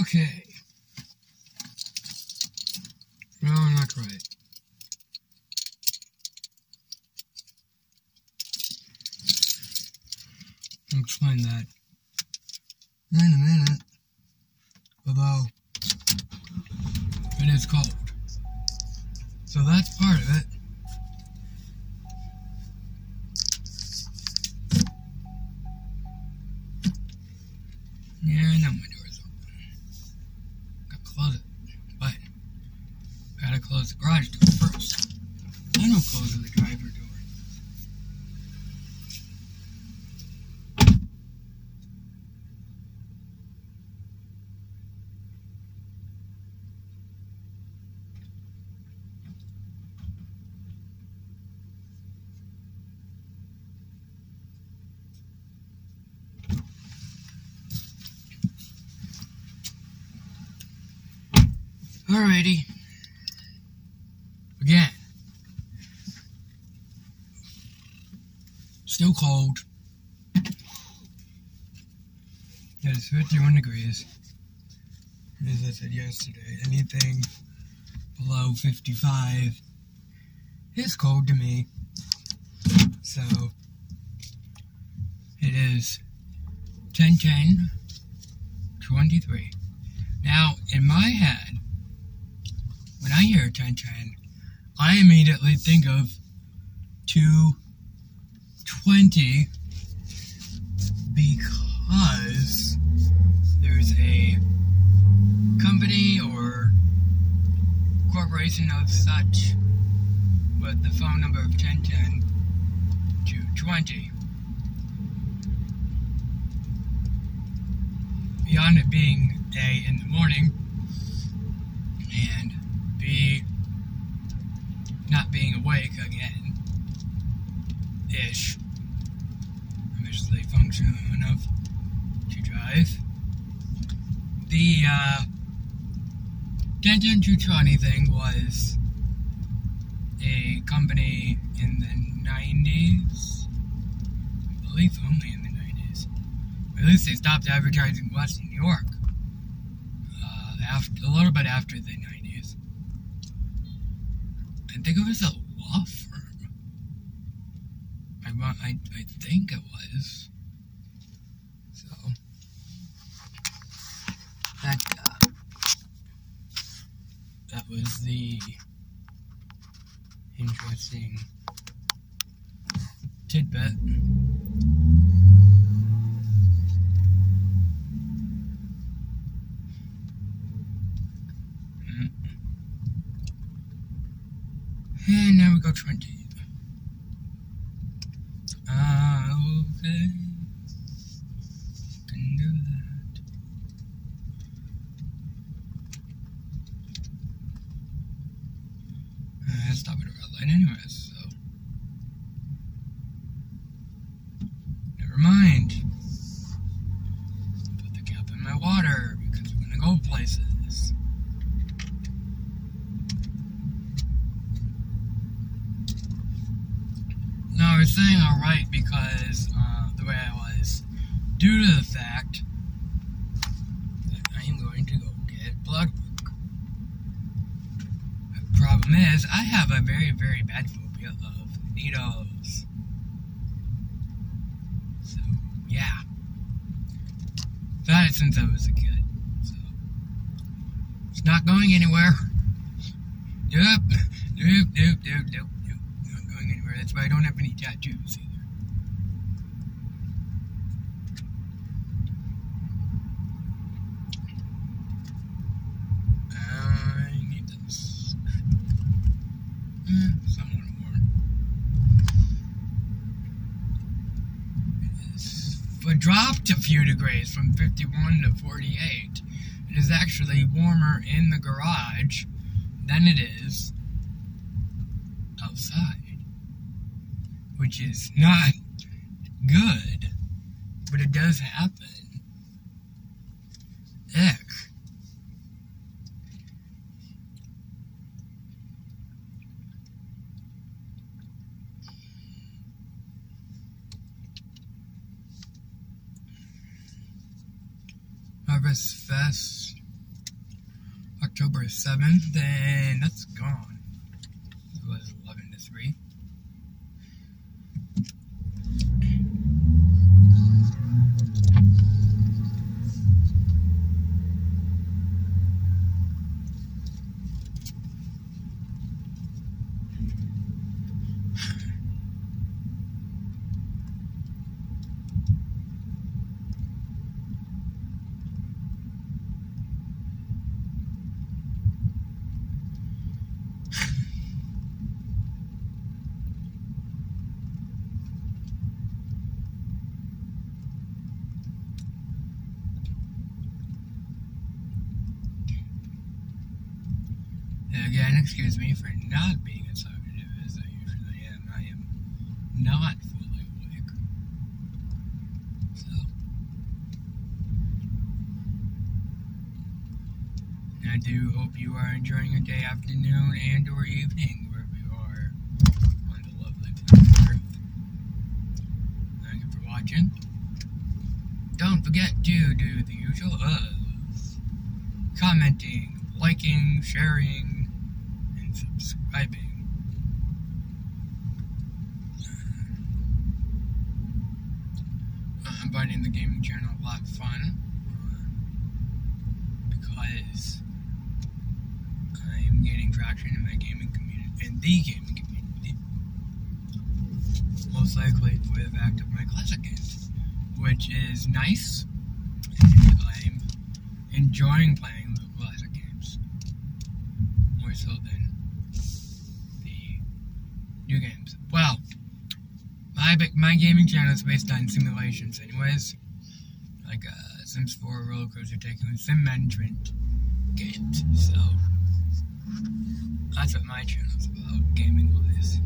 Okay. No, not right. Alrighty. Again. Still cold. It is 51 degrees. As I said yesterday, anything below 55 is cold to me. So, it is 10 10 23. Now, in my head, I hear 1010, I immediately think of 220 because there's a company or corporation of such with the phone number of 1010 to 20. Beyond it being A in the morning and B not being awake again ish. I'm actually functional enough to drive. The uh 1010 220 thing was a company in the 90s. I believe only in the 90s. At least they stopped advertising west New York. Uh, after, a little bit after the 90s. I think it was a law firm. I, wa- I, I think it was. So, that, uh, that was the interesting tidbit. Mm. And now we go 20. Ah, okay. Can do that. Uh, stop at a red light anyways, so. Never mind. Put the cap in my water because we're gonna go places. No, I was saying alright because uh, the way I was, due to the fact that I am going to go get blood work. The problem is, I have a very, very bad phobia of needles. So, yeah. I've had it since I was a kid. So, it's not going anywhere. Nope, nope, nope, nope, nope, nope. Not going anywhere. That's why I don't have any tattoos either. I need this. Eh, somewhat more. It's it dropped a few degrees from 51 to 48. It is actually warmer in the garage than it is outside, which is not good, but it does happen. Ick. Harvest Fest October 7th, then that's gone. It was 11 to 3. Again, excuse me for not being as talkative as I usually am. I am not fully awake. So. I do hope you are enjoying your day, afternoon, and or evening, wherever you are on the lovely planet Earth. Thank you for watching. Don't forget to do the usual of commenting, liking, sharing, and subscribing. I'm finding the gaming channel a lot of fun uh, because I'm gaining traction in my gaming community, in the gaming community. Most likely fact of my classic games, which is nice. I'm enjoying playing the classic games more so than the new games. Well, my my gaming channel is based on simulations, anyways, like uh, Sims 4, Roller Coaster Tycoon, sim management games. So that's what my channel's about, gaming wise.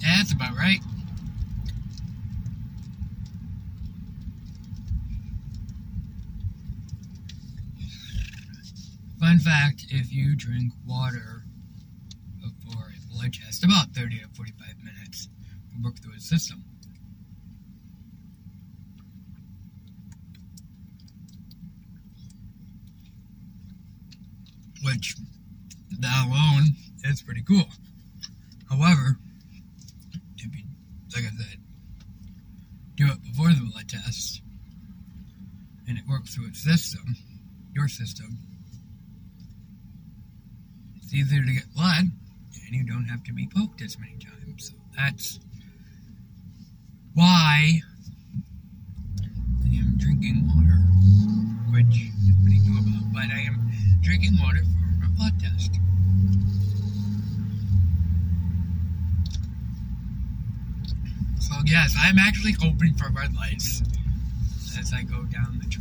Yeah, that's about right. Fun fact if you drink water before a blood test, about 30 to 45 minutes to work through its system. Which, that alone, is pretty cool. However, if you, like I said, do it before the blood test, and it works through its system, your system, easier to get blood, and you don't have to be poked as many times. So that's why I am drinking water, which nobody knew about, but I am drinking water for a blood test. So yes, I'm actually hoping for red lights as I go down the.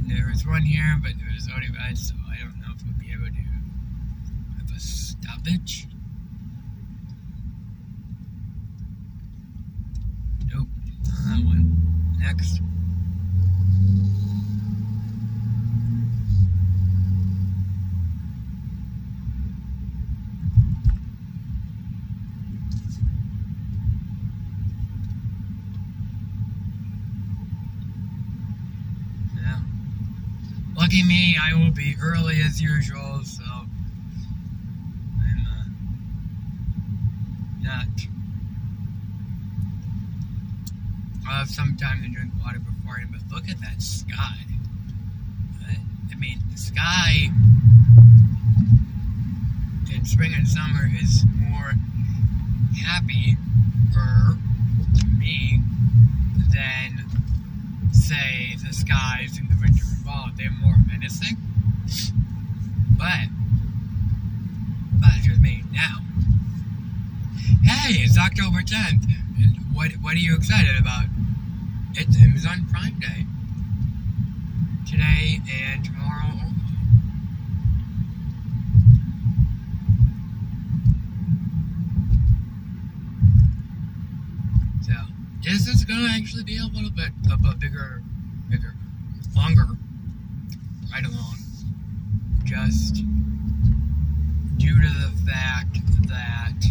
And there is one here, but there is already red, so I don't know if we'll be able to have stoppage. Nope, that one. Next. Lucky me, I will be early as usual, so I'm uh, not. I'll have some time to drink water before beforehand, but look at that sky. I mean, the sky in spring and summer is more happy for me than say the skies in the winter fall. They're more menacing. But October 10th. and What What are you excited about? It's Amazon Prime Day. Today and tomorrow only. So, this is going to actually be a little bit of a bigger, bigger, longer ride along. Just due to the fact that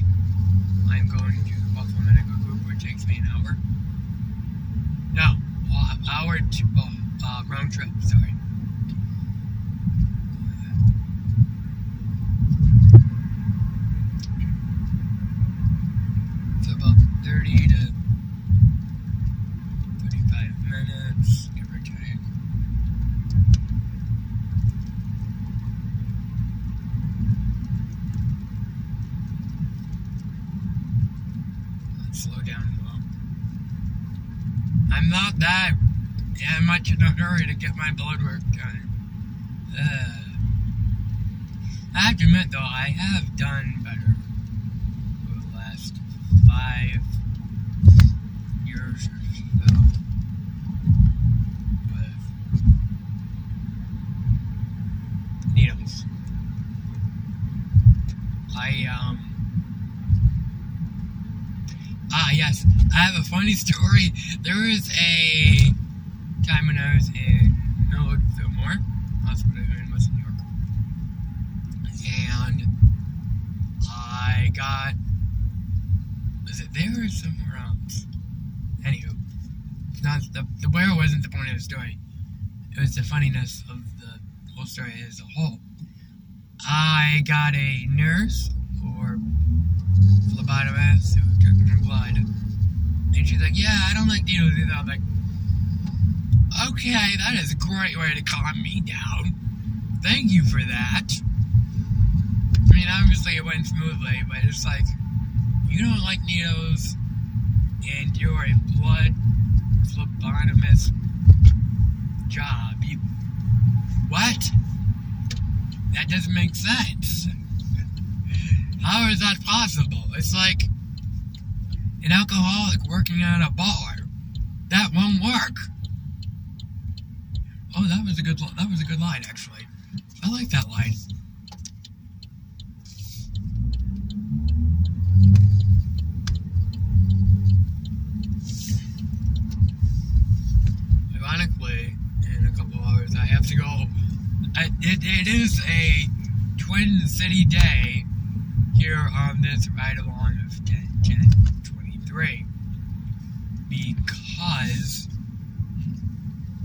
I'm going to which takes me an hour. No, well, hour to uh, round trip. Sorry. So about 30 to 35 minutes, give or take. Let's slow down a little. I'm not that yeah, much in a hurry to get my blood work done. Uh, I have to admit, though, I have done better over the last five years or so with needles. I, um, ah, yes, I have a funny story. There was a time when I was in Millard Fillmore Hospital in West New York. And I got was it there or? Anywho. Not the the where wasn't the point of the story. It was the funniness of the whole story as a whole. I got a nurse or phlebotomist who took my blood. And she's like, Yeah, I don't like needles either. I'm like, Okay, that is a great way to calm me down. Thank you for that. I mean, obviously it went smoothly, but it's like, you don't like needles, and you're a blood phlebotomist job. You, what? That doesn't make sense. How is that possible? It's like an alcoholic working at a bar. That won't work. Oh, that was a good. That was a good line, actually. I like that line. Ironically, in a couple hours, I have to go. It, it is a Twin City day here on this ride along of 10, 10 23 because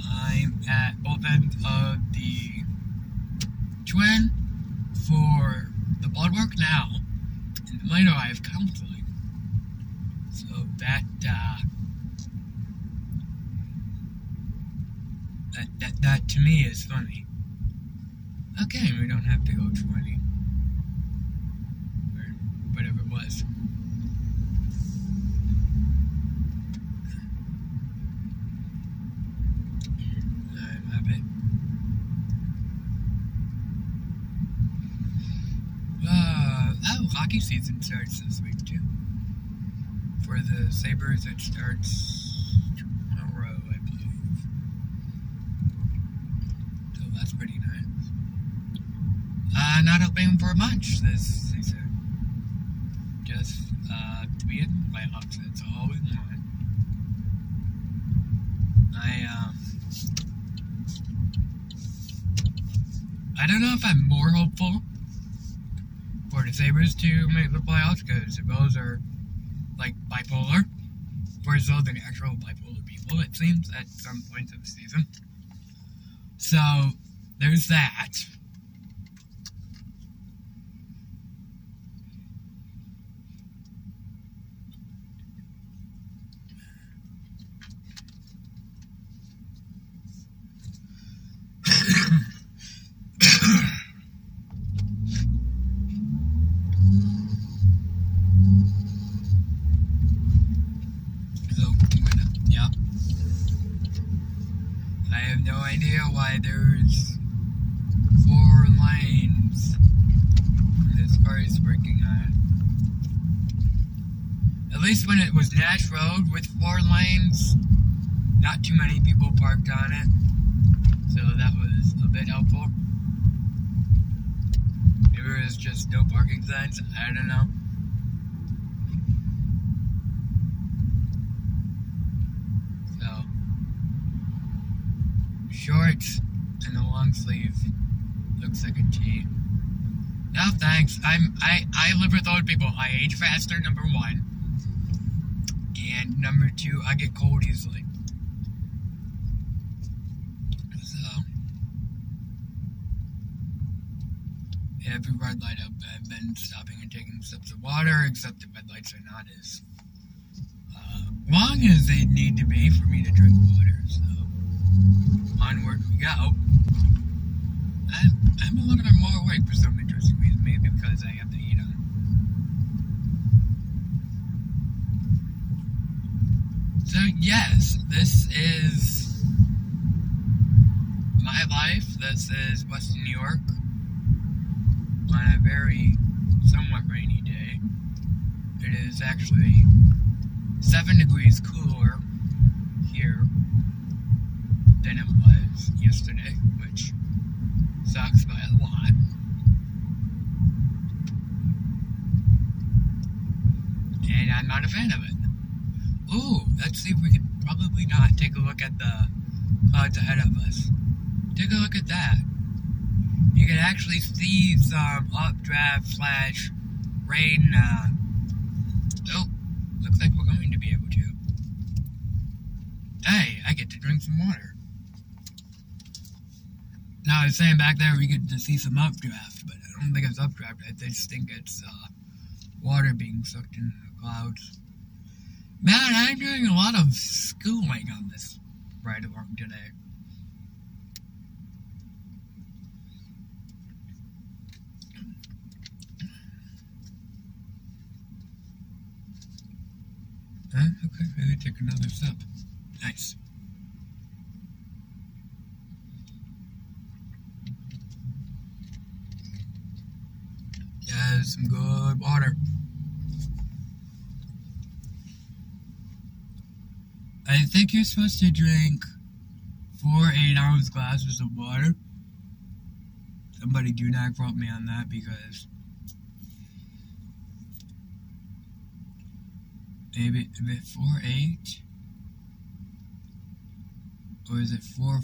I'm at both ends of the twin for the blood work now, and later I have counseling. So that, uh, that, that, that to me is funny. Okay, we don't have to go 20. Or whatever it was. I'm happy. Uh, oh, hockey season starts this week too. For the Sabres, it starts tomorrow, I believe. So that's pretty nice. Uh, not hoping for much this season. Just uh, to be in the playoffs. That's all we want. I um, I don't know if I'm more hopeful for the Sabres to make the playoffs because the Bills are like bipolar. More so than actual bipolar people, it seems, at some points of the season. So there's that. So, I'm gonna, yeah. I have no idea why there's four lanes this car is working on. At least when it was Nash Road with four lanes, not too many people parked on it. So that was a bit helpful. Maybe it was just no parking signs, I don't know. shorts and a long sleeve. Looks like a T. No thanks. I'm I I live with old people. I age faster. Number one. And number two, I get cold easily. So every red light up, I've been stopping and taking sips of water, except the red lights are not as uh, long as they need to be for me to drink water. So onward we go. I'm, I'm a little bit more awake for some interesting reason, maybe because I have the heat on. So yes, this is my life. This is Western New York on a very somewhat rainy day. It is actually seven degrees cooler here than it was yesterday, which sucks by a lot. And I'm not a fan of it. Ooh, let's see if we can probably not take a look at the clouds ahead of us. Take a look at that. You can actually see some updraft slash rain. Uh, oh, looks like we're going to be able to. Hey, I get to drink some water. Now, I was saying back there we get to see some updraft, but I don't think it's updraft. I just think it's uh, water being sucked into the clouds. Man, I'm doing a lot of schooling on this ride along today. Huh? Okay, maybe take another sip. Nice. Yeah, some good water. I think you're supposed to drink four eight ounce glasses of water. Somebody do not quote me on that because maybe is it four eight or is it four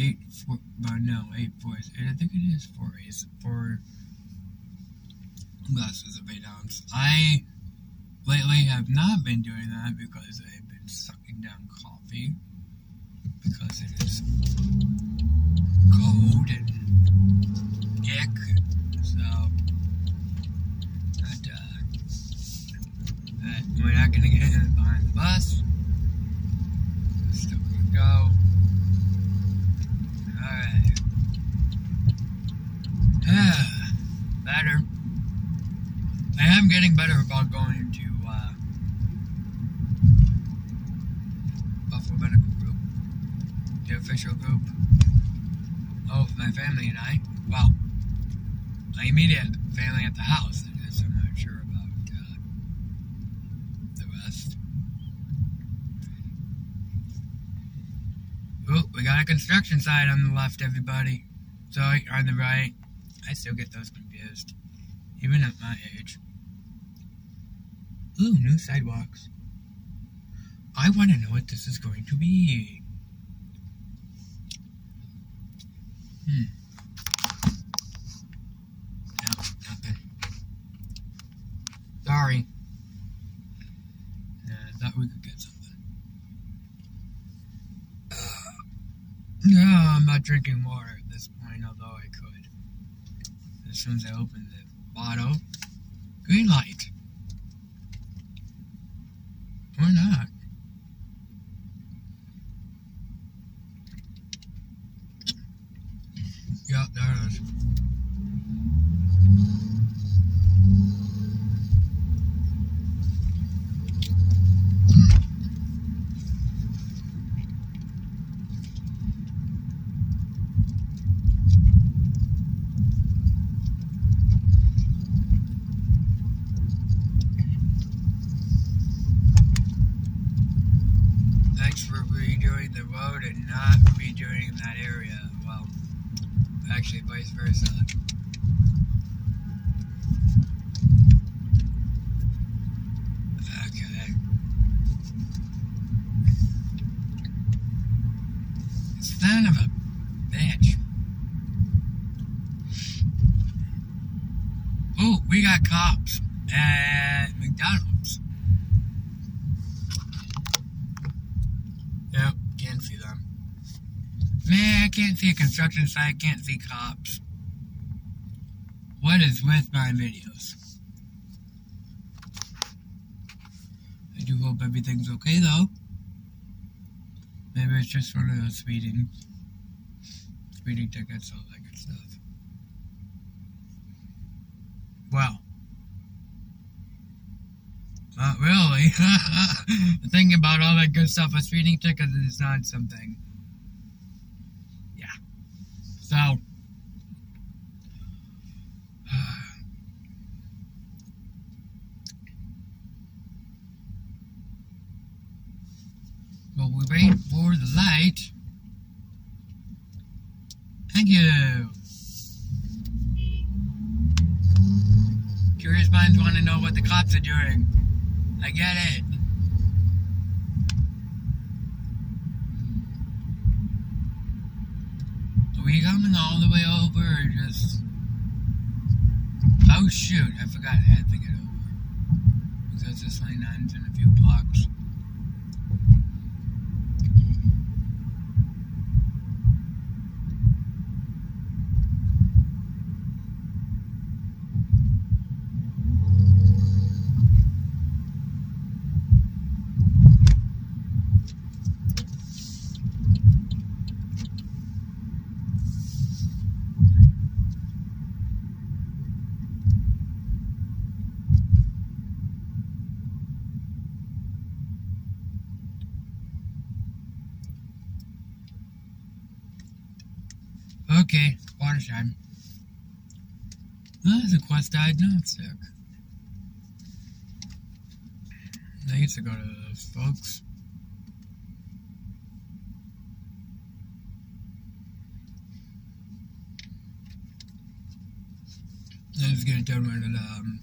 eight four? Uh, no, eight four. I think it is four eight. Four glasses of eight ounce. I lately I've not been doing that because I've been sucking down coffee because it is cold and ick. So that, uh, that we're not gonna get in behind the bus. Still gonna go. Alright. Better. I am getting better about going to uh, Buffalo Medical Group, the official group of my family and I. Well, my immediate family at the house. I guess I'm not sure about uh, the rest. Oh, we got a construction site on the left, everybody. So on the right, I still get those confused, even at my age. Ooh, new sidewalks. I want to know what this is going to be. No, nothing. Sorry. I thought we could get something. Uh, no, I'm not drinking water at this point, although I could. As soon as I open the bottle, green light. Or not. Yeah, there it is. Thanks for redoing the road and not redoing that area. Well, actually, vice versa. Okay. Oh, we got cops at McDonald's. Yep, can't see them. Man, I can't see a construction site, can't see cops. What is with my videos? I do hope everything's okay though. Maybe it's just one of those speeding speeding tickets, all that good stuff. Well. Not really. Thinking about all that good stuff, a speeding ticket is not something. Yeah. So. Well, we wait for the light. Thank you. Curious minds want to know what the cops are doing. I get it. Are we coming all the way over or just... Oh shoot, I forgot I had to get over. Because this line ends in a few blocks. Okay, time. Oh, there's a quest diagnostic. I used to go to those folks. I was gonna turn around to um,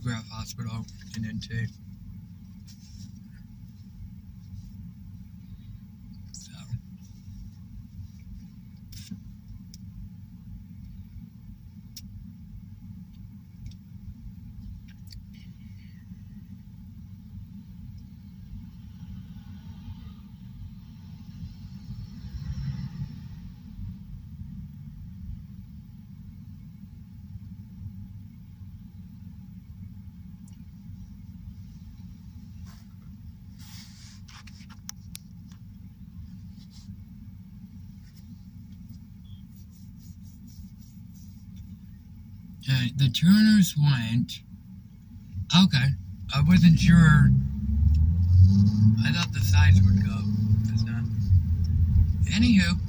DeGraff Hospital and then too. So. Uh, the went. Okay. I wasn't sure. I thought the sides would go. That's not. Anywho.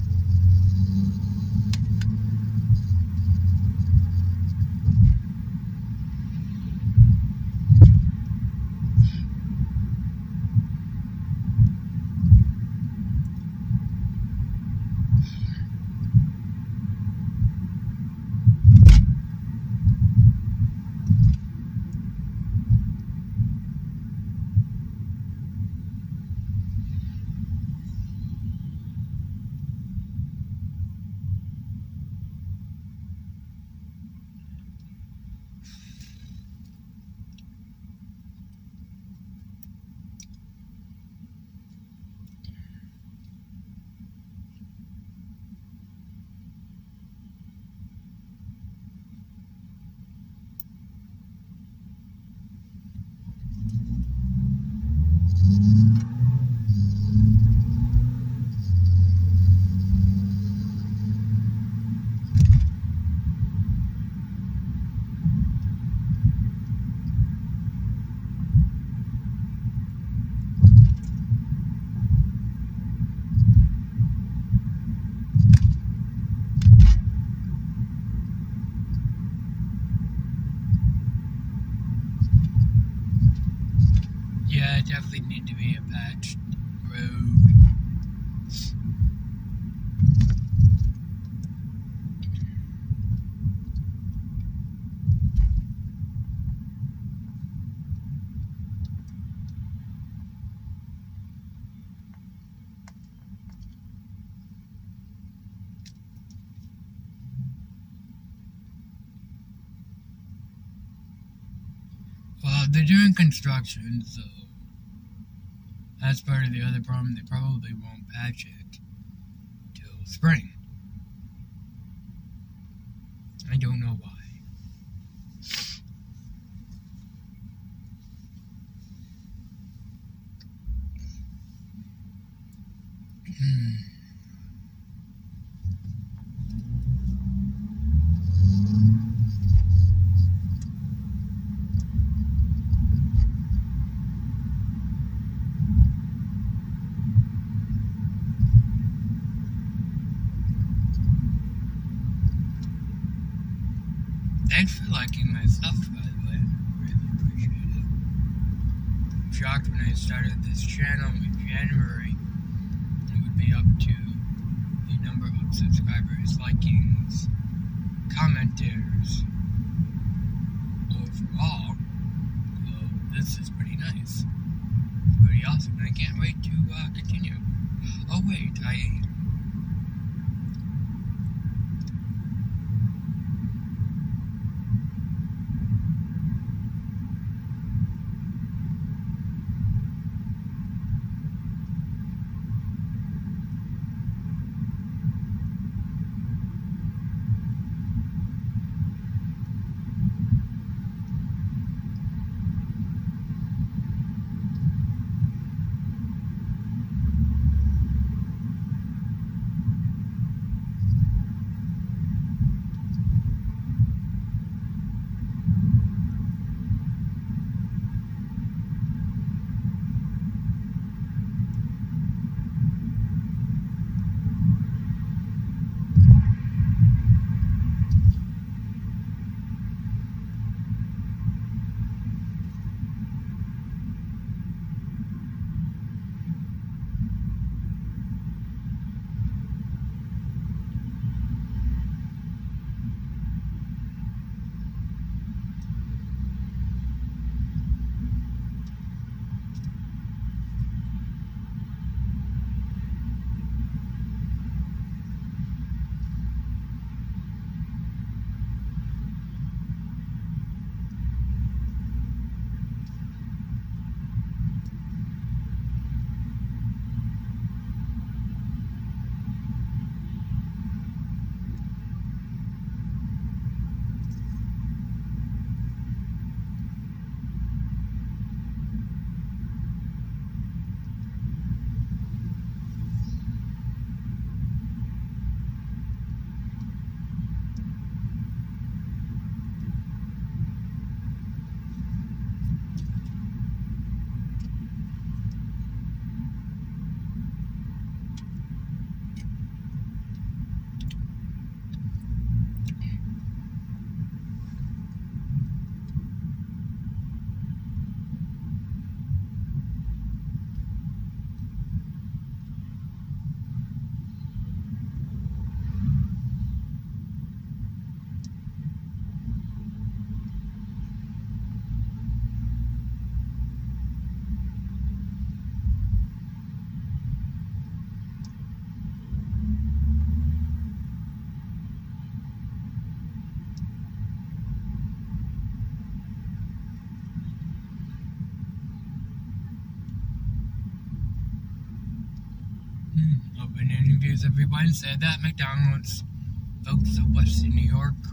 didn't need to be a patched road. Well, they're doing construction, so part of the other problem. They probably won't patch it till spring. everybody said that McDonald's folks of Western New York.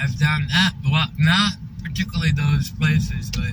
I've done that, well, not particularly those places, but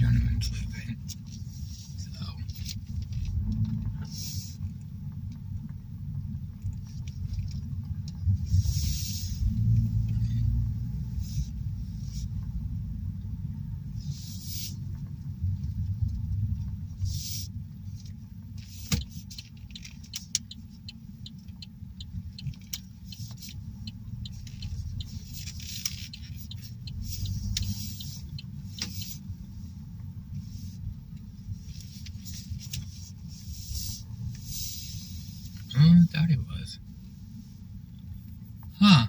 back around. That gentleman's leaving. So. Oh, I thought it was. Huh.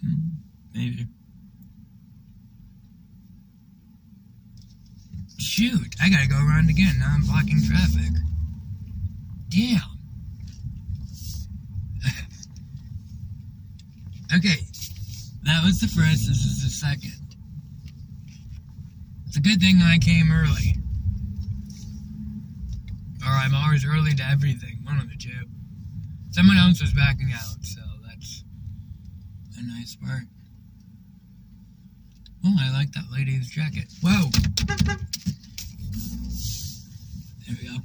Hmm, Maybe. Shoot, I gotta go around again. Now I'm blocking traffic. Damn. okay, that was the first, this is the second. It's a good thing I came early. Or I'm always early to everything, one of the two. Someone else was backing out, so that's a nice part. Oh, I like that lady's jacket. Whoa! There we go.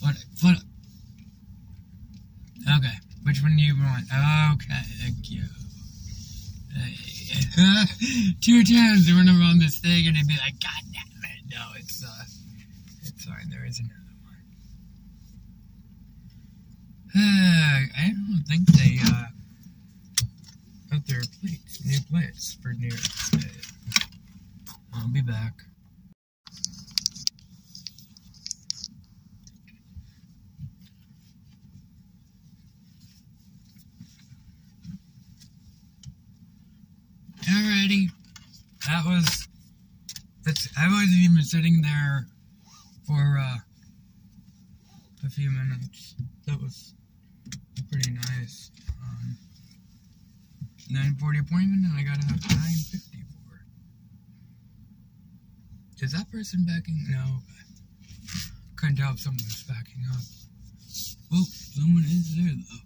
Foot it, it. Okay, which one do you want? Okay, thank you. Two times I run around this thing and I'd be like, God fine. There is another one. Uh, I don't think they uh got their plates, new plates for New State. I'll be back. few minutes. That was pretty nice. Um, 940 appointment and I gotta have 950 for it. Is that person backing? No. Couldn't tell if someone was backing up. Oh, someone is there though.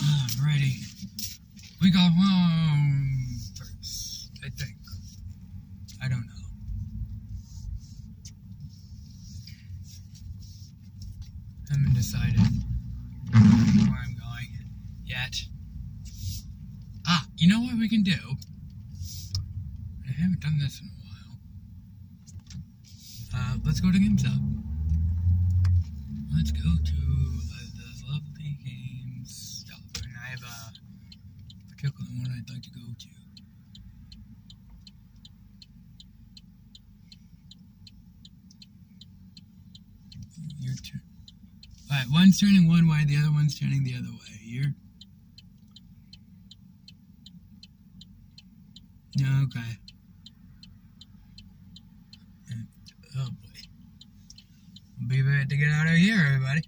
Alrighty. We got one. Turning one way, the other one's turning the other way. You're. Okay. Oh boy. Be ready to get out of here, everybody.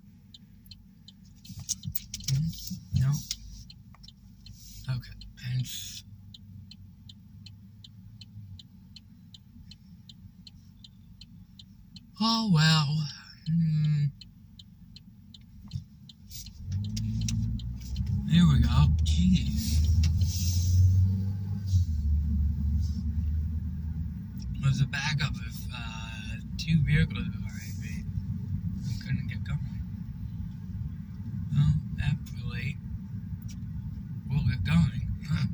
No. Okay. And. Oh well. Hmm. There we go. Jeez. Was a backup if uh, two vehicles were right me. I couldn't get going. Well, actually, we'll get going. Huh.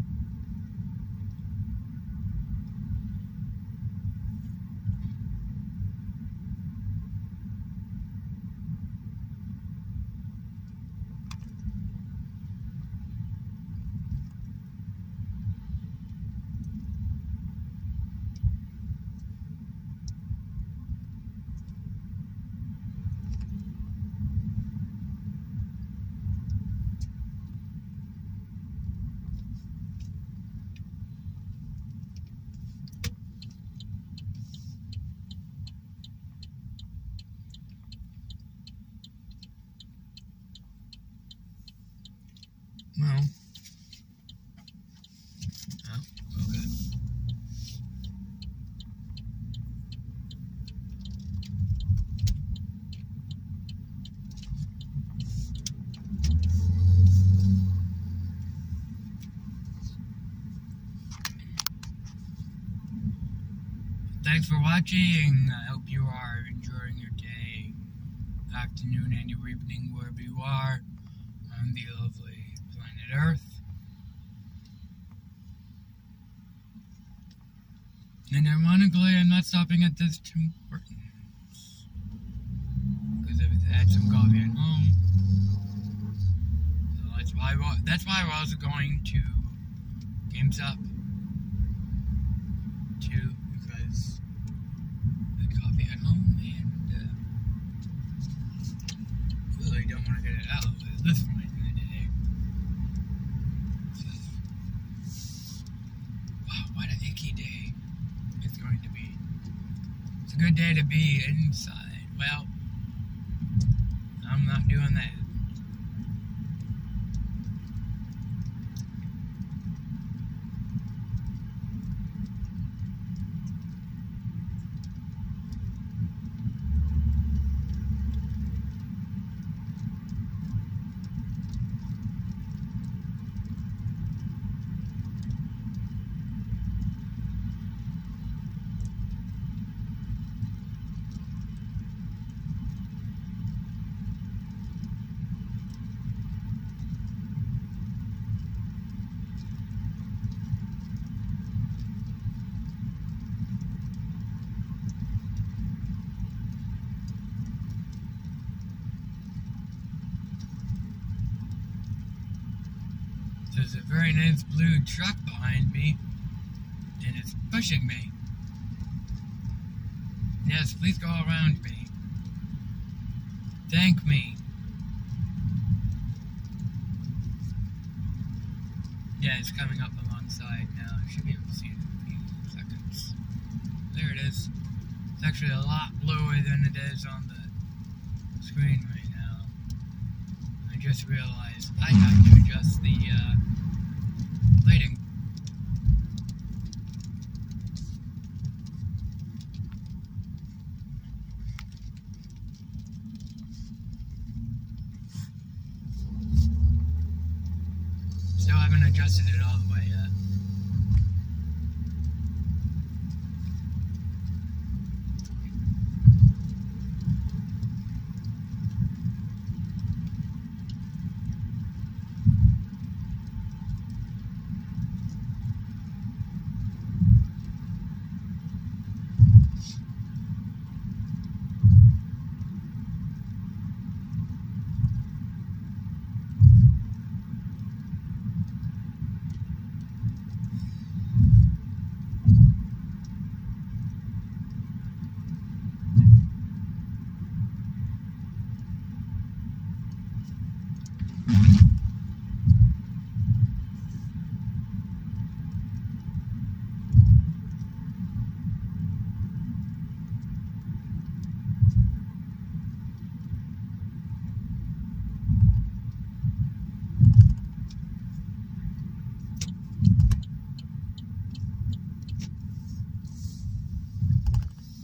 Well. Oh, okay. Thanks for watching. I hope you are enjoying your day, afternoon, and your evening, wherever you are on the lovely planet Earth. And ironically, I'm not stopping at this Tim Hortons. Because I've had some coffee at home. So that's why, I- that's why I was going to GameStop. Too, because I had coffee at home and uh, really don't want to get it out at this point in the day. Wow, what an icky day it's going to be. It's a good day to be inside. Well, I'm not doing that. There's a very nice blue truck behind me, and it's pushing me. Yes, please go around me. Thank me. Yeah, it's coming alongside now. You should be able to see it in seconds. There it is. It's actually a lot lower than it is on the screen right now. I just realized I have to adjust the uh, lighting. So I haven't adjusted it all the way yet.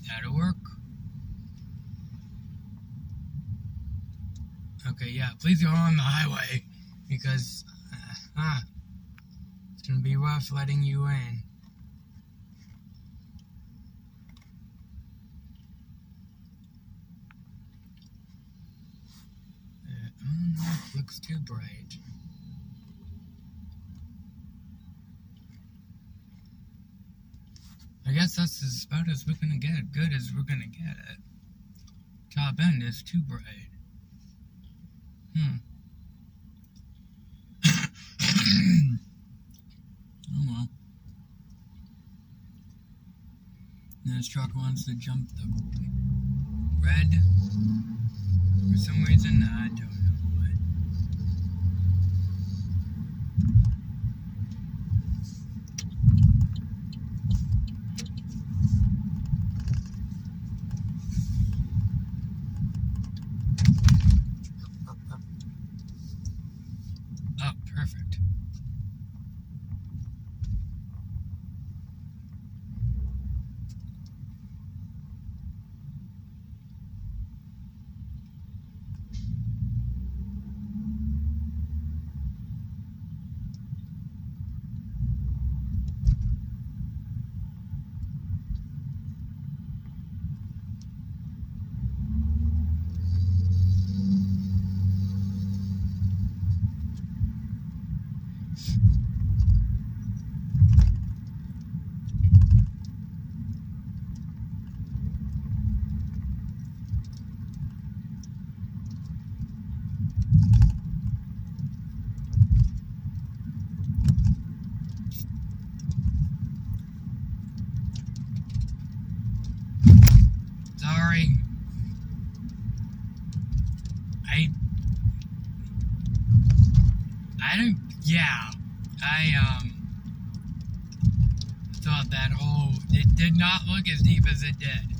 That'll work. Okay, yeah, please go on the highway because uh, ah, it's gonna be rough letting you in. Uh, oh no, it looks too bright. I guess that's as about as we're gonna get, good as we're gonna get it. Top end is too bright. Hmm. oh well. This truck wants to jump the red for some reason. I don't know why. Oh, perfect. Sorry. I. I don't. Yeah. I, um. Thought that hole. It did not look as deep as it did.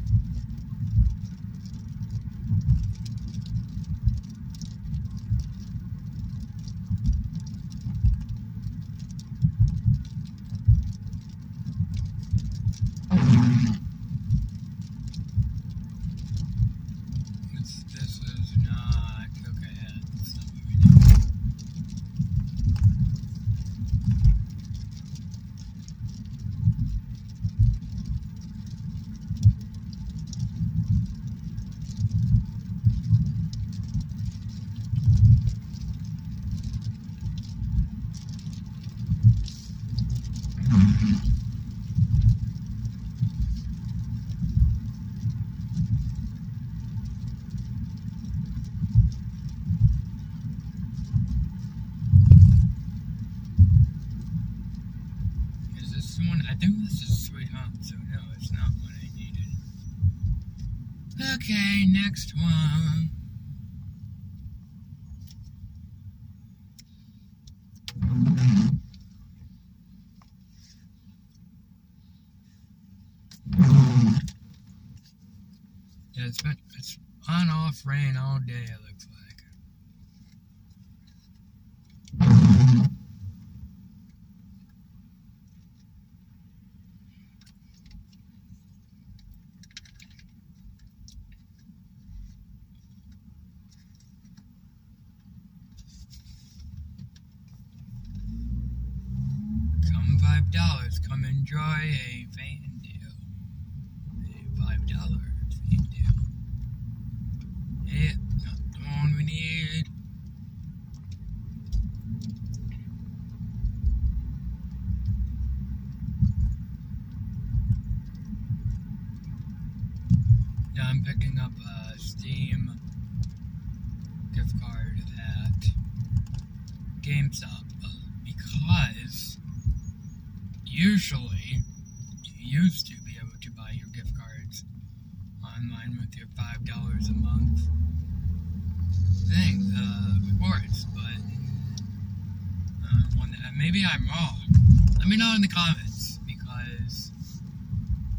Comments because,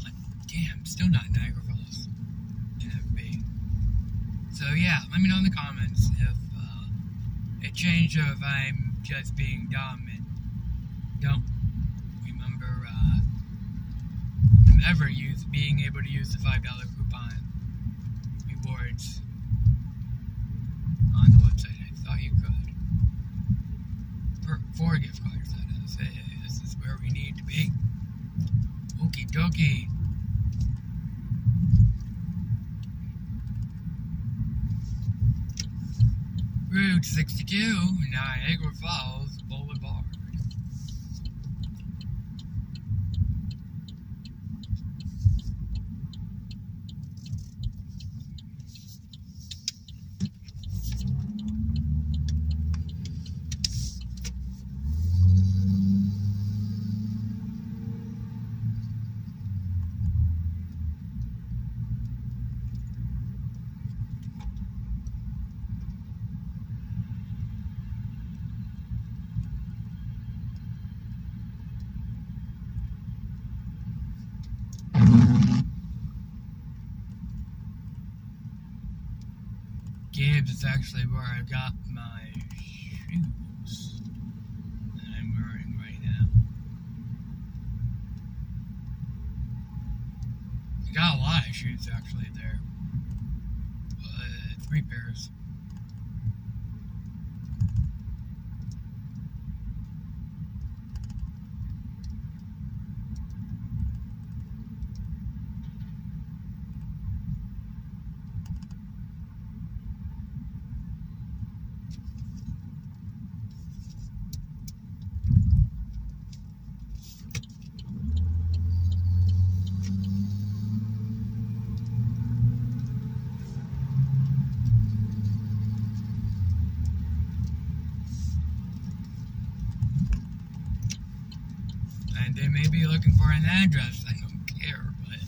like, damn, still not Niagara Falls in FB. So yeah, let me know in the comments if uh, it changed or if I'm just being dumb and don't remember uh, ever use being able to use the five dollar coupon rewards on the website. I thought you could. For, for gift cards, that is. Hey, this is where we need to be. Okie dokie. Route 62, Niagara Falls Boulevard. Gibbs is actually where I got my shoes that I'm wearing right now. I got a lot of shoes actually there. Uh, three pairs. And they may for an address. I don't care, but.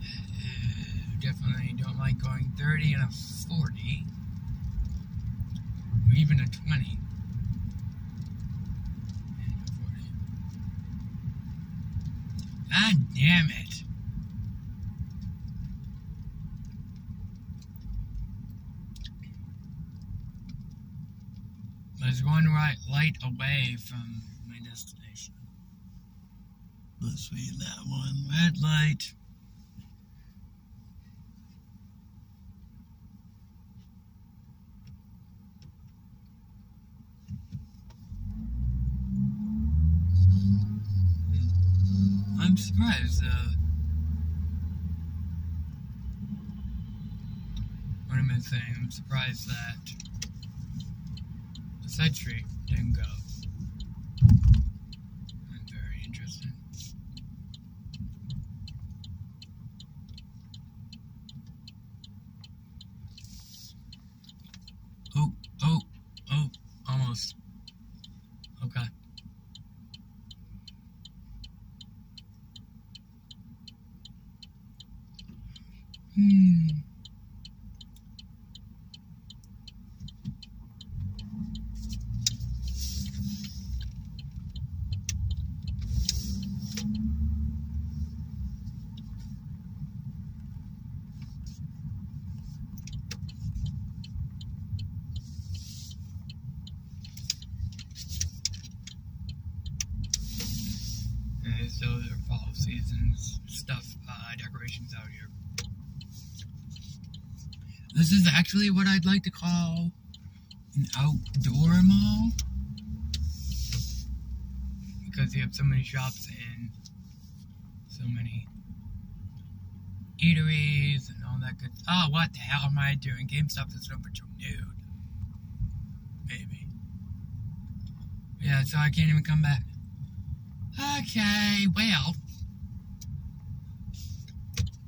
Uh, definitely don't like going 30 and a 40. Or even a 20. And a 40. God damn it. There's one light away from my destination. Let's be that one. Red light. I'm surprised. Uh, what am I saying? I'm surprised that street didn't go. That's very interesting. Oh, oh, oh, almost. Okay. Hmm. And so there are fall seasons stuff, uh, decorations out here. This is actually what I'd like to call an outdoor mall. because you have so many shops and so many eateries and all that good. Oh, what the hell am I doing? GameStop is open till noon. Maybe. Yeah, so I can't even come back. Okay, well.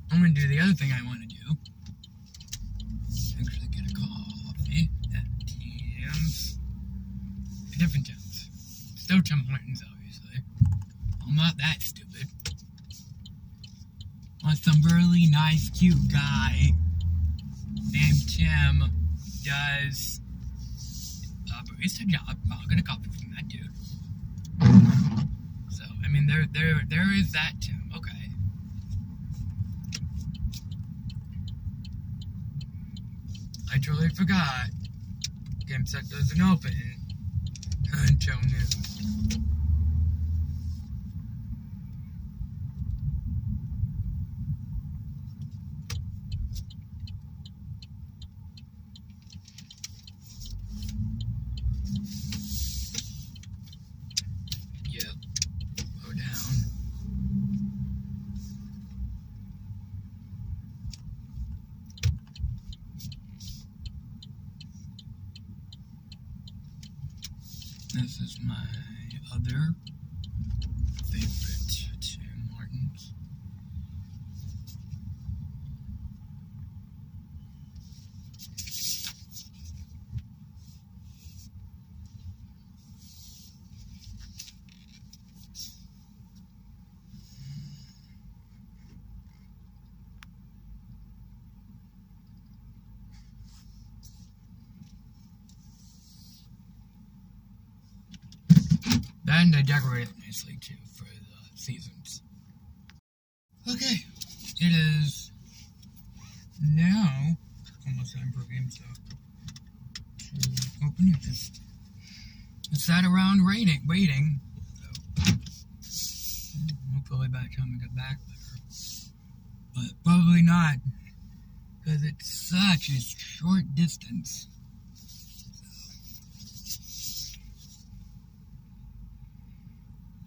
I'm gonna do the other thing I want to nicely too for the seasons. Okay, it is now almost time for GameStop to open it. Just it sat around waiting, waiting. So hopefully by the time we get back but probably not because it's such a short distance.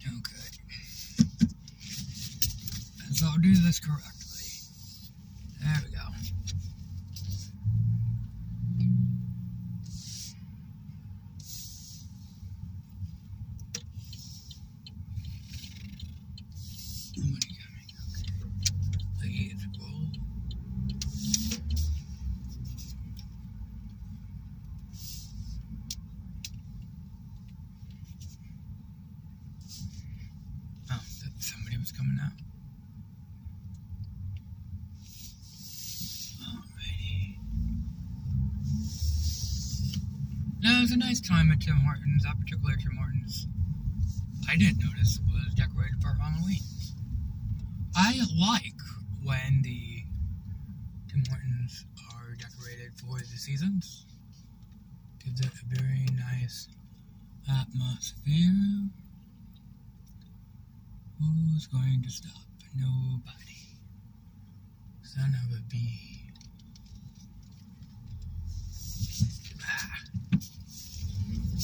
Okay. So I'll do this correctly. There we go. Money coming, okay. Let's roll. Oh, that somebody was coming out. Alrighty. No, it was a nice time at Tim Hortons, that particular Tim Hortons. I didn't notice was decorated for Halloween. I like when the Tim Hortons are decorated for the seasons. Gives it a very nice atmosphere. Who's going to stop? Nobody. Son of a bee. Ah.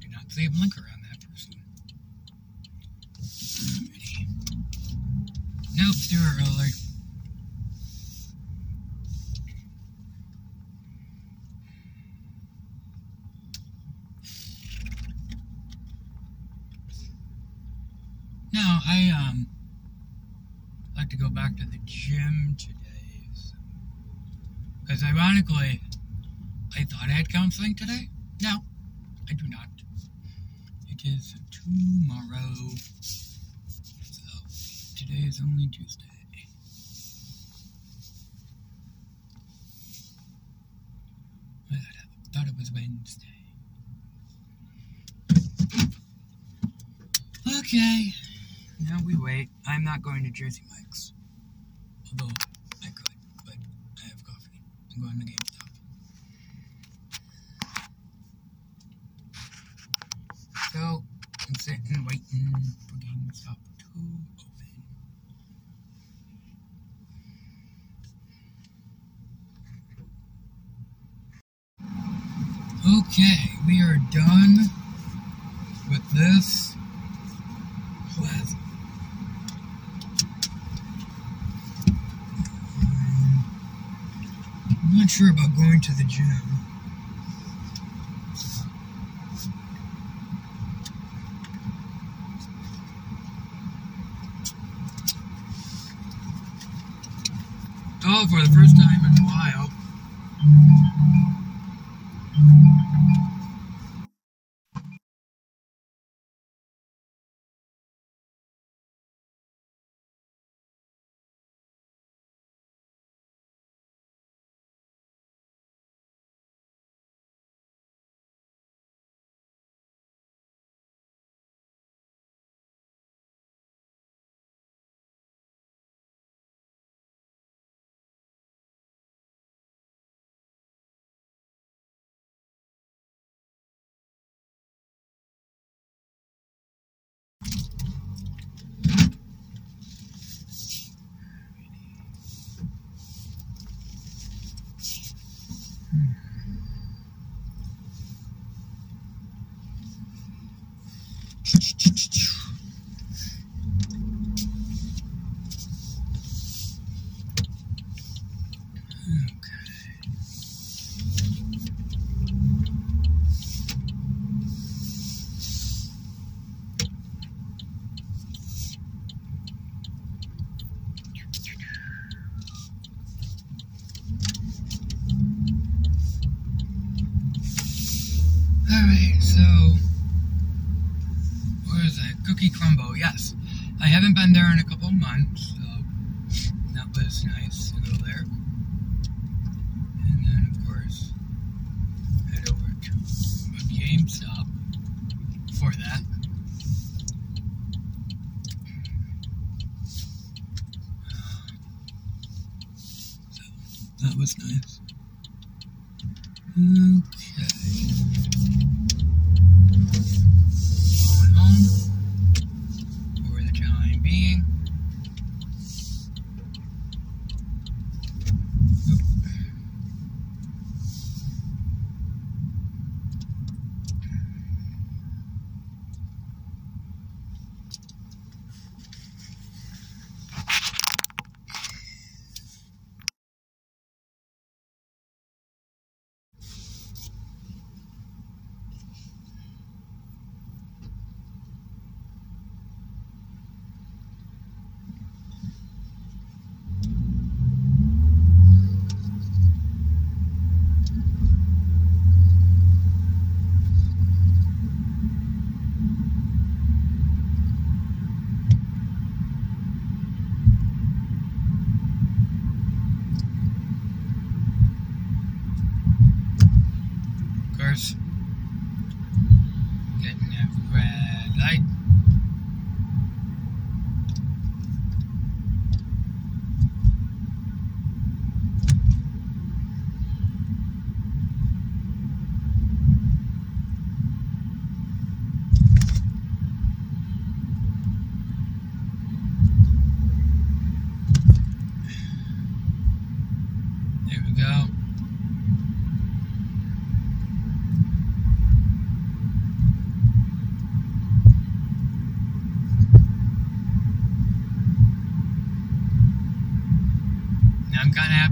Do not say a blinker on that person. Alrighty. Nope, Stuart Roller. Now, I, um, like to go back to the gym today. Because ironically, I thought I had counseling today. No, I do not. It is tomorrow. So, today is only Tuesday. I thought it was Wednesday. Okay. Now we wait. I'm not going to Jersey Mike's. Although we are done with this. I'm not sure about going to the gym. Ch-ch-ch-ch-ch.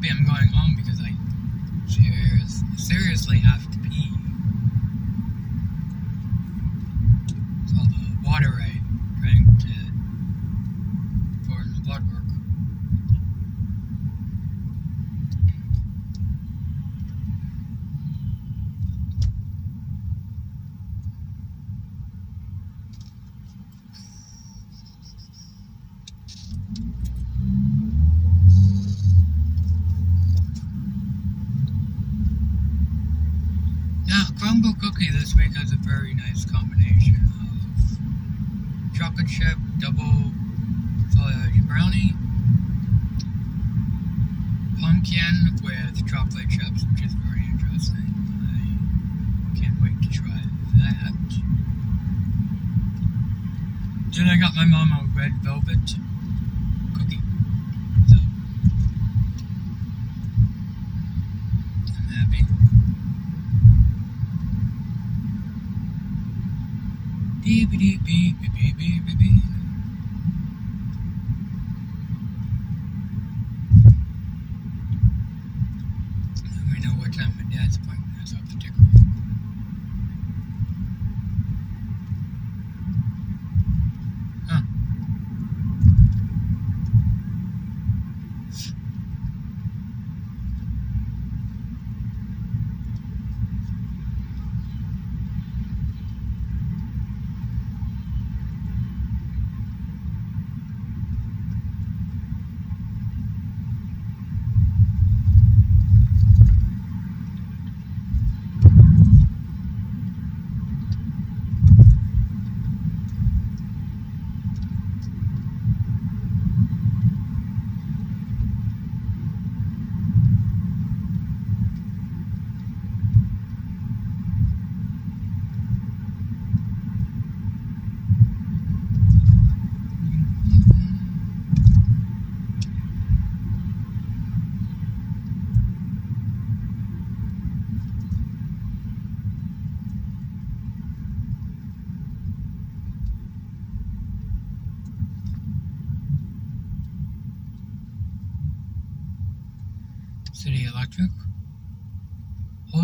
happy I'm going home because I, cheers. Seriously happy.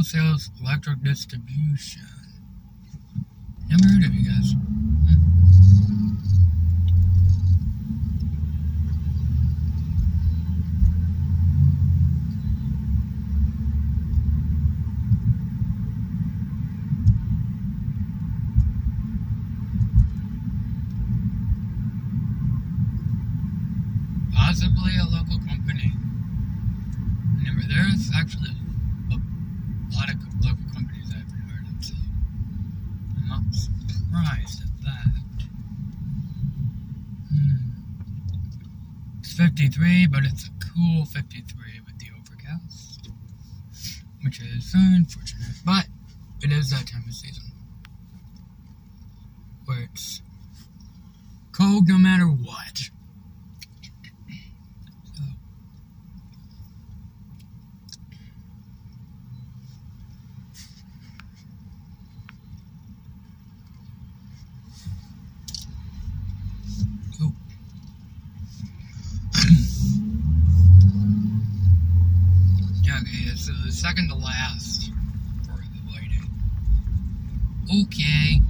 sales electric distribution. Never heard of you guys. second to last for the lighting. Okay.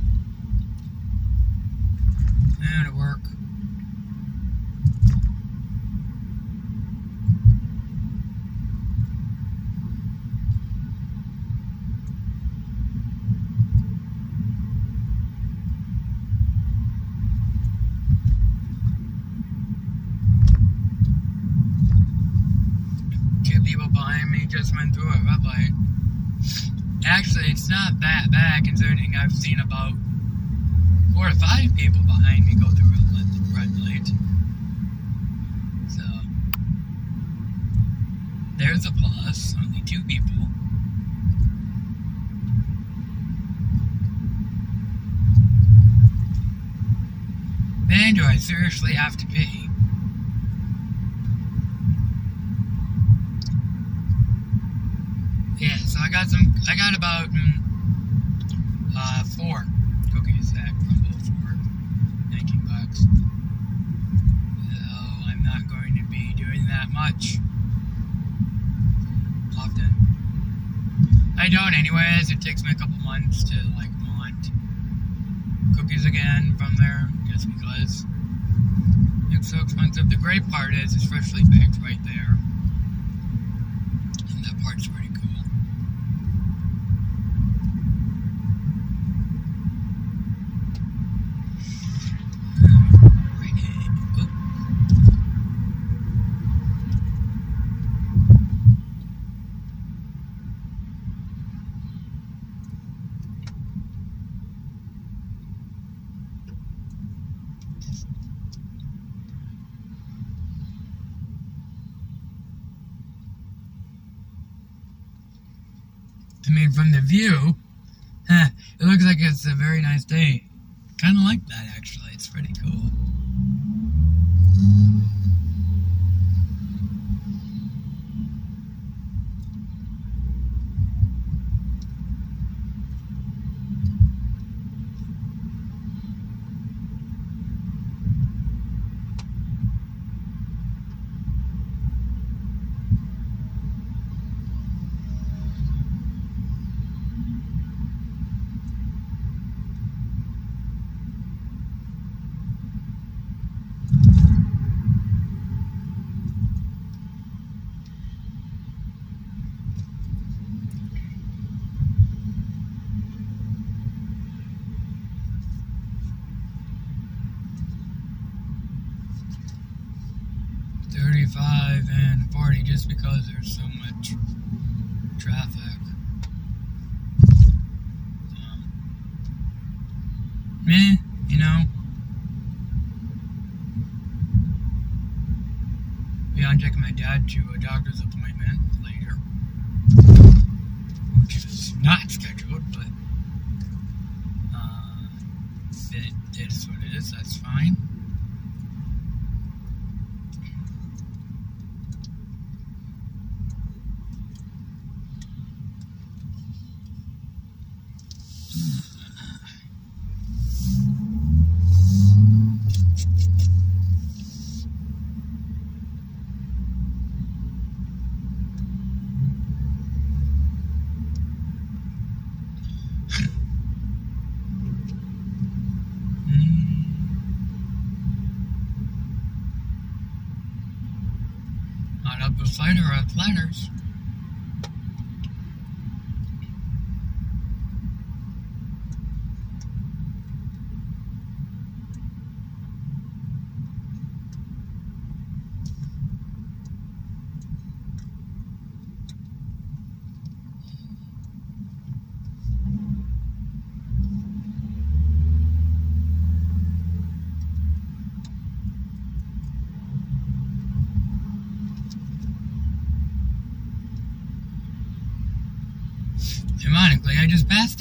from the view, it looks like it's a very nice day. Kind of like that, actually. It's pretty cool. to a doctor's appointment.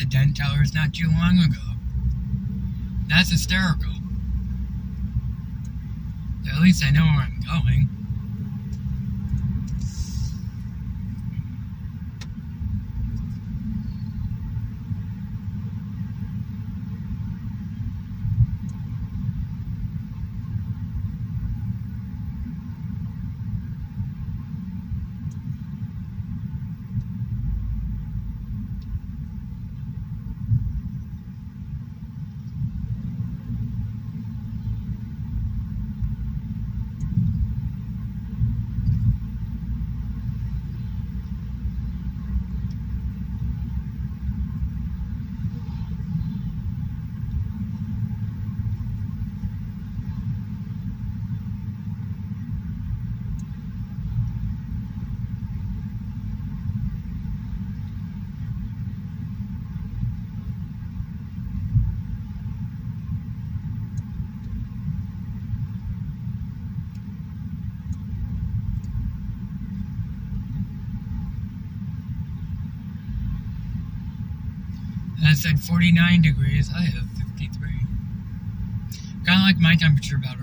to den tellers not too long ago. That's hysterical. At least I know where I'm going. said 49 degrees. I have 53. Kind of like my temperature about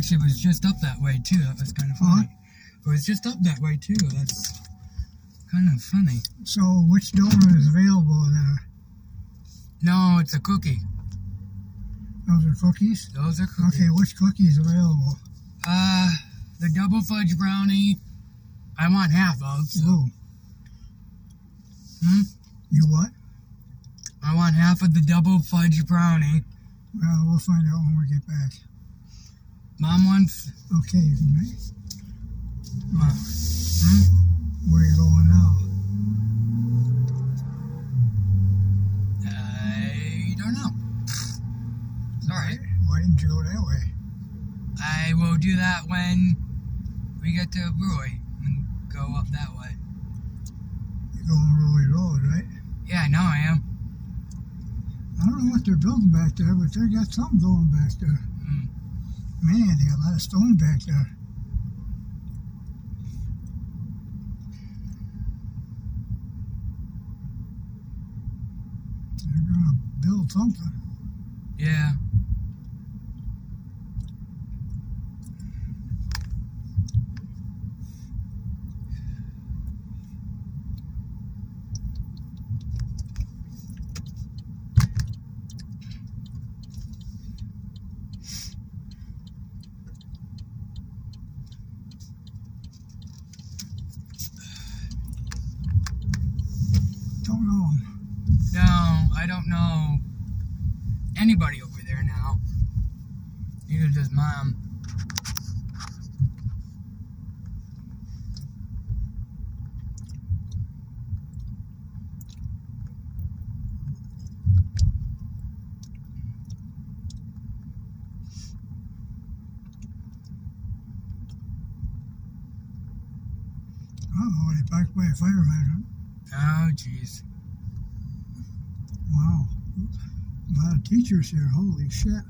Actually, it was just up that way too. That was kind of funny. It was just up that way too. That's kind of funny. So, which donut is available there? No, it's a cookie. Those are cookies? Those are cookies. Okay, which cookie is available? Uh, the double fudge brownie. I want half of. So. Ooh. Hmm? You what? I want half of the double fudge brownie. Well, we'll find out when we get back. Mom. Okay, you can make. Uh, hmm? Where you going now? I don't know. It's alright. Why didn't you go that way? I will do that when we get to Roy and go up that way. You're going Roy Road, right? Yeah, I know I am. I don't know what they're building back there, but they got something going back there. Man, they got a lot of stone back there. They're gonna build something. Yeah. Don't know 'em. No, I don't know anybody over there now. Neither does mom. Oh, they parked by a fire hydrant. Oh, jeez. Wow. A teachers here. Holy shit.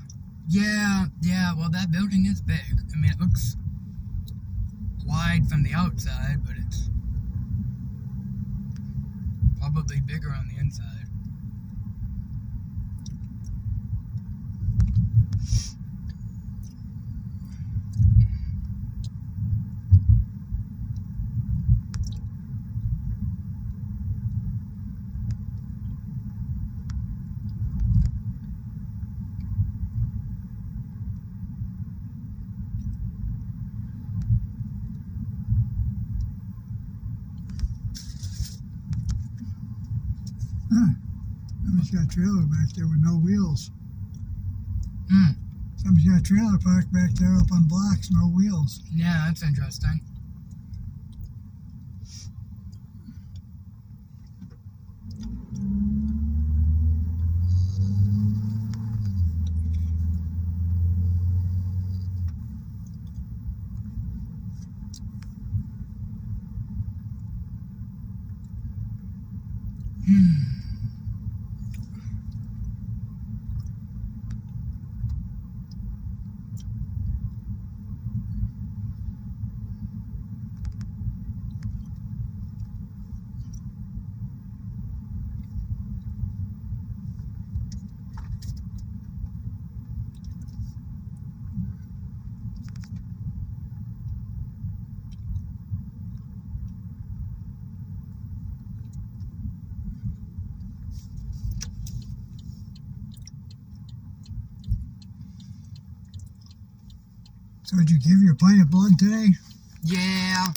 Yeah, yeah, well, that building is big. I mean, it looks wide from the outside, but it's probably bigger on the inside. Huh. Somebody's got a trailer back there with no wheels. Hmm, Somebody's got a trailer parked back there up on blocks, no wheels. yeah, that's interesting. You give your pint of blood today? Yeah.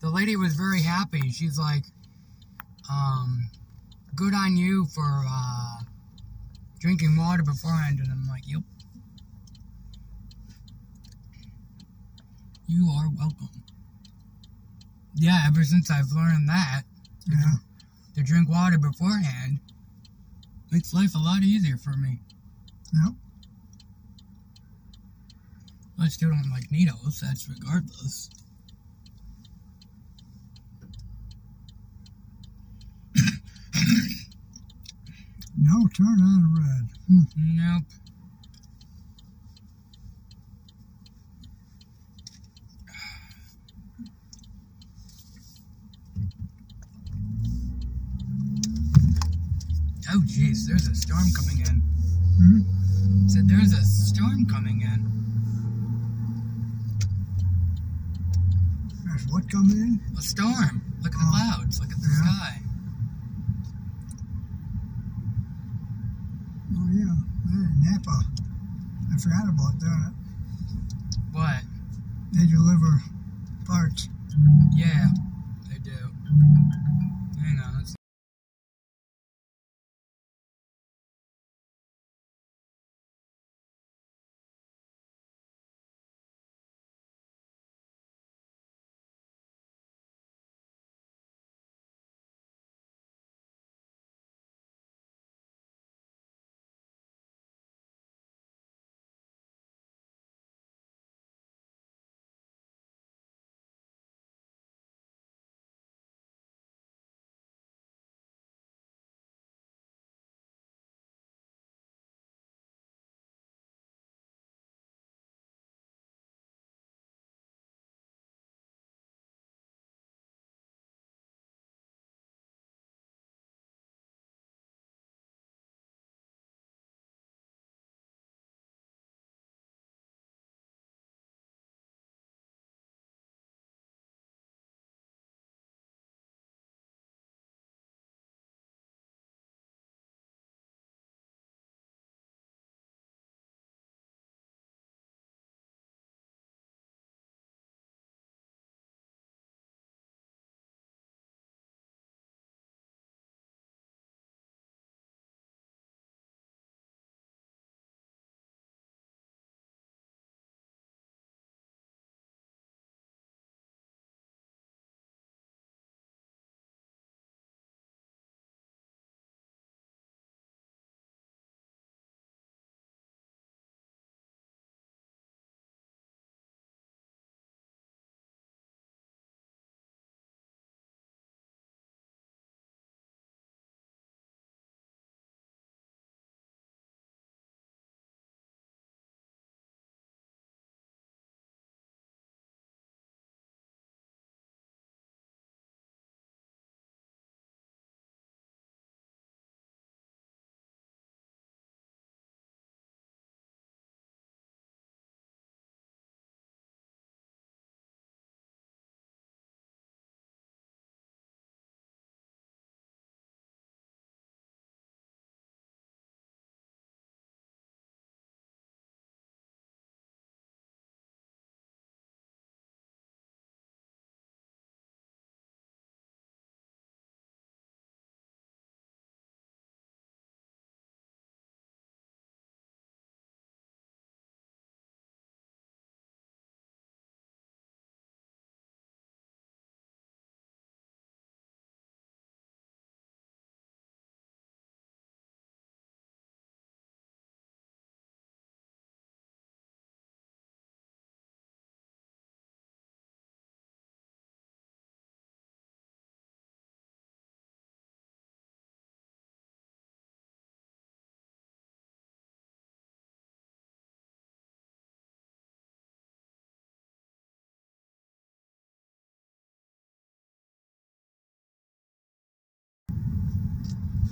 The lady was very happy. She's like, um, good on you for uh, drinking water beforehand. And I'm like, yep. You are welcome. Yeah, ever since I've learned that, Yeah. to drink water beforehand, makes life a lot easier for me. Yep. Still don't like needles, that's regardless. No, turn on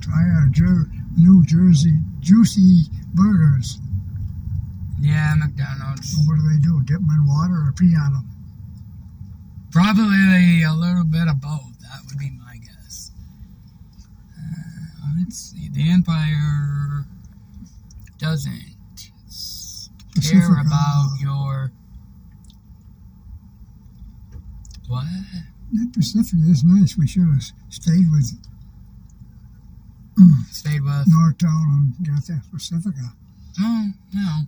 Try our Jer- New Jersey juicy burgers. Yeah, McDonald's. What do they do? Dip them in water or pee on them? Probably a little bit of both. That would be my guess. Uh, let's see. The Empire doesn't care about your. What? That Pacific is nice. We should have stayed with Stayed with. Northtown and got that Pacifica. Oh, no.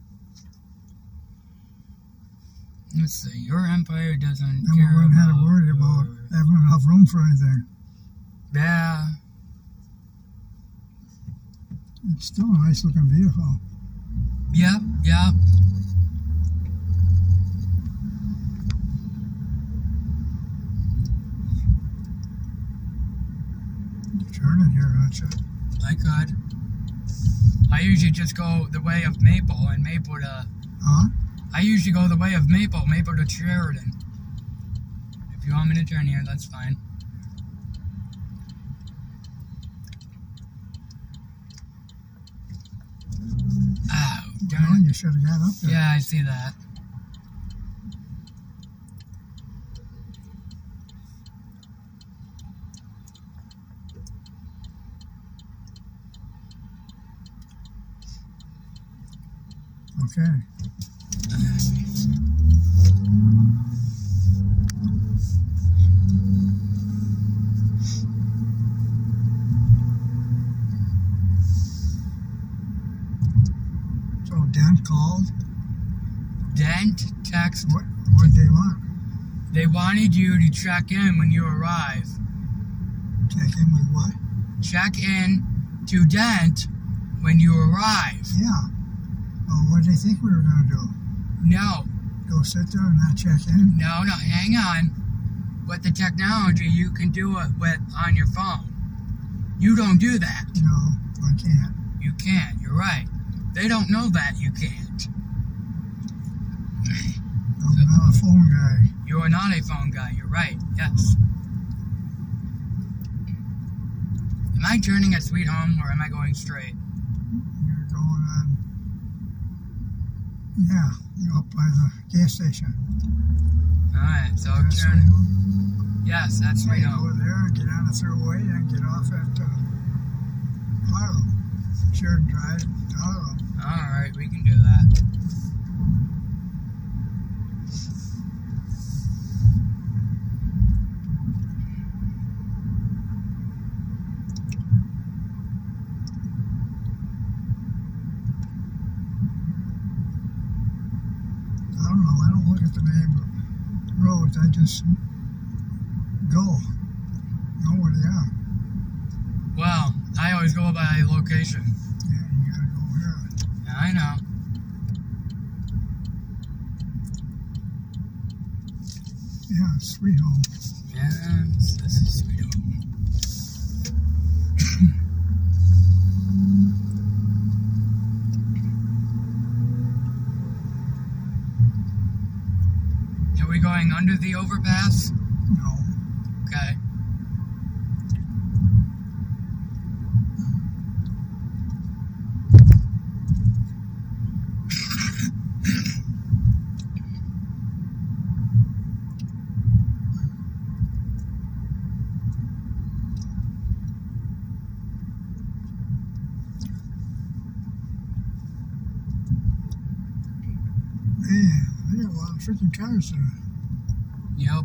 Let's see. Your Empire doesn't Then we care wouldn't have to worry about having enough room for anything. Yeah. It's still a nice looking vehicle. Yep. Yep. Turn it here, aren't you? I could. I usually just go the way of Maple and Maple to. Huh? I usually go the way of Maple, Maple to Sheridan. If you want me to turn here, that's fine. Oh, darn it. you should have got up there. Yeah, I see that. Okay. So Dan called. Dent text. What what they want? They wanted you to check in when you arrive. Check in with what? Check in to Dent when you arrive. Yeah. Well, what did they think we were gonna do? No, Go sit there and not check in? no, no, hang on. With the technology, you can do it with on your phone. You don't do that. No, I can't. You can't. You're right. They don't know that you can't. I'm not a phone guy. You are not a phone guy. You're right. Yes. Am I turning at Sweet Home or am I going straight? You're going on. Yeah, up by the gas station. All right. So That's. Sweet Home. Yes, that's Yeah, you Home. Go there, get on the thruway, and get off at uh, Harlem. Sheridan Drive, to Harlem. All right, we can do that. I don't know. I don't look at the name of roads. I just go. Know where they are. Well, I always go by location. Yeah, you gotta go here. Yeah, I know. Yeah, it's Sweet Home. Yes, this is Sweet Home. Are we going under the overpass? No. Okay. Man, they got a lot of freaking cars there. Yep.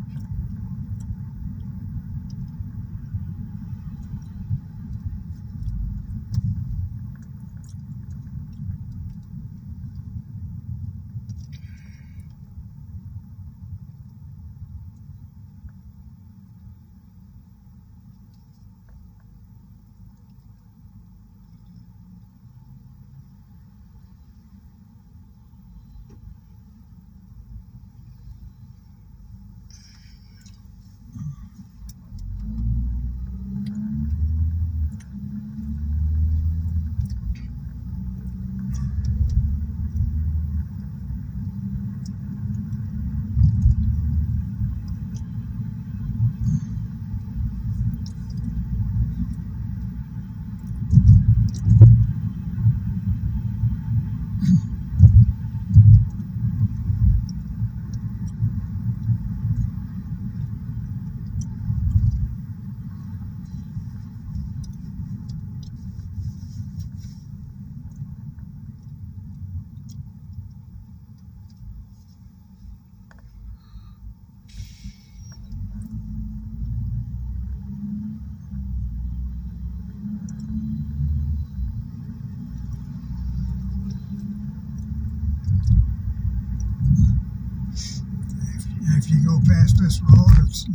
If, if you go past this road, it's,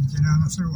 on the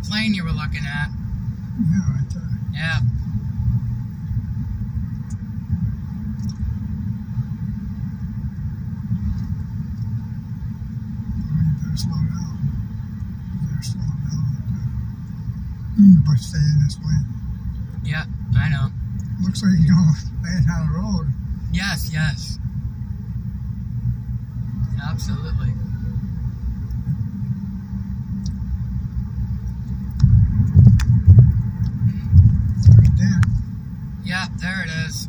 plane you were looking at. Yeah, right there. Yeah. Oh, you better slow down. You better slow down right there. Mm, but stay in this lane. Yeah. I know. Looks like you're going Manhattan Road. Yes. Yes. Absolutely. Right there. Yeah. There it is.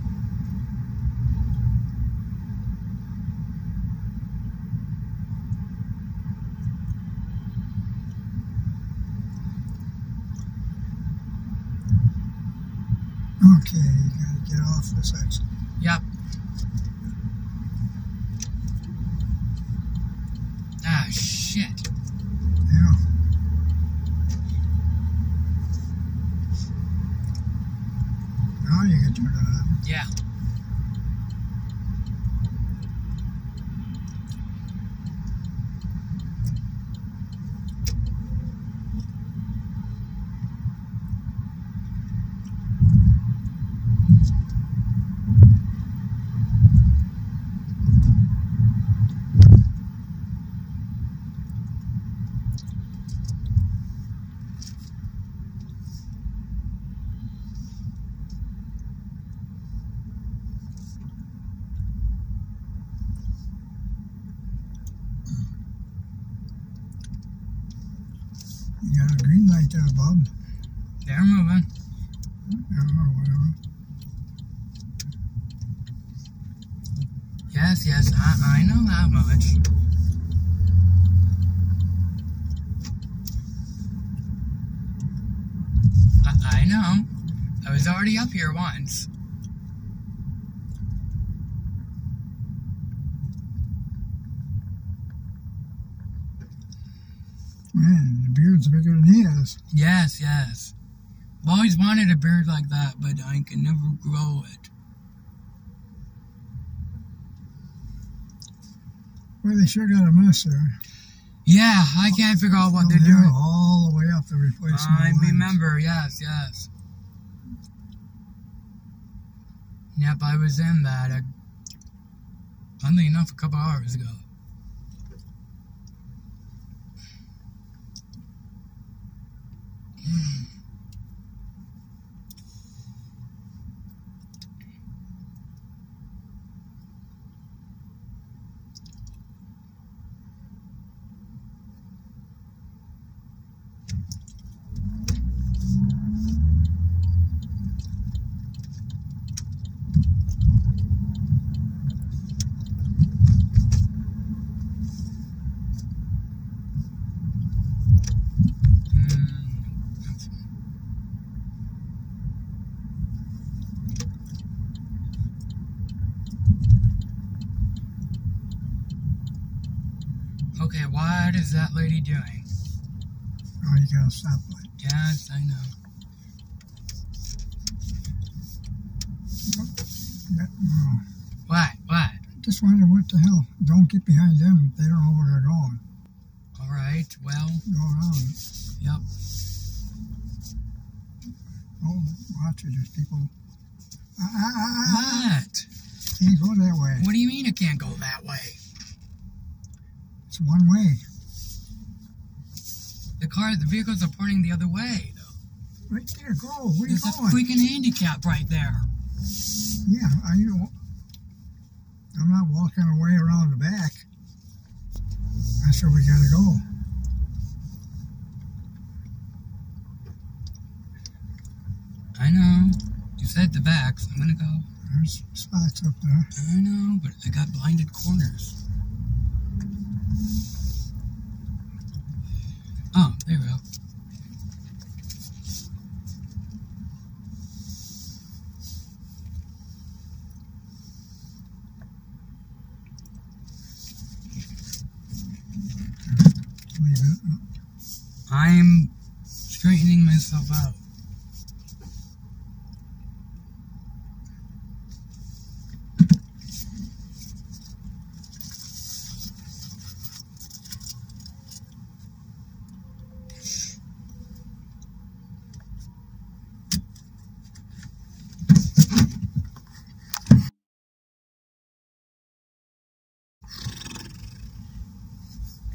Okay, you gotta get off this exit. Yep. Ah shit. Yeah. Now you can turn it on. Yeah. You got a green light there, Bob. They're moving. Yeah, or whatever. Yes. Yes. I I know that much. I, I know. I was already up here once. Man, the beard's bigger than he is. Yes, yes. I've always wanted a beard like that, but I can never grow it. Well, they sure got a mess there. Yeah, I can't figure out what From they're there doing. all the way up the replacement. I remember, yes, yes. Yep, I was in that, uh, funnily enough, a couple hours ago. Mm. Okay, what is that lady doing? You got a stoplight. Yes, I know. What? What? Just wonder what the hell. Don't get behind them. They don't know where they're going. All right. Well, Go around. yep. Oh, watch it. There's people. Ah, ah, ah, ah. What? Can't go that way. What do you mean it can't go that way? It's one way. The car, the vehicles are pointing the other way, though. Right there. Go. Where are you There's a freaking handicap right there. Yeah. I, you I'm not walking away around the back. That's where we gotta go. I know. You said the back, so I'm gonna go. There's spots up there. I know, but I got blinded corners. Oh, there we go. I'm straightening myself out.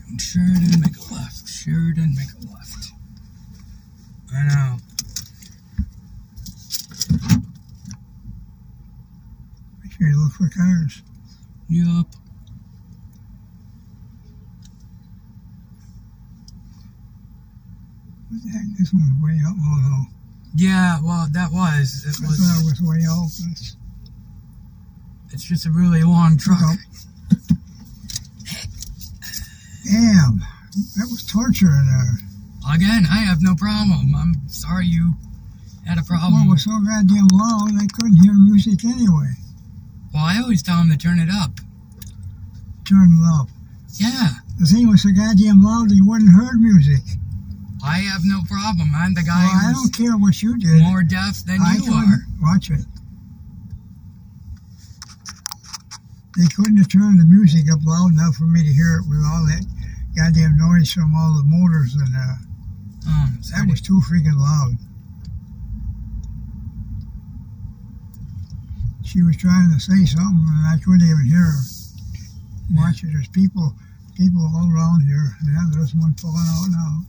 Come Sheridan, make a left. Sheridan, make a left. I know. Make sure you look for cars. Yup. What the heck? This one's way up. No. Yeah, well, that was. It I thought was. it was way. That's It's just a really long truck. Damn. That was torture in there. Again, I have no problem. I'm sorry you had a problem. Well, it was so goddamn loud, I couldn't hear music anyway. Well, I always tell him to turn it up. Turn it up. Yeah, The thing was so goddamn loud, you wouldn't heard music. I have no problem. I'm the guy Well, I don't care what you did. more deaf than I you are. Watch it. They couldn't have turned the music up loud enough for me to hear it with all that goddamn noise from all the motors and uh, Oh, that was too freaking loud. She was trying to say something and I couldn't even hear her. Watch it, there's people people all around here. Yeah, there's one falling out now.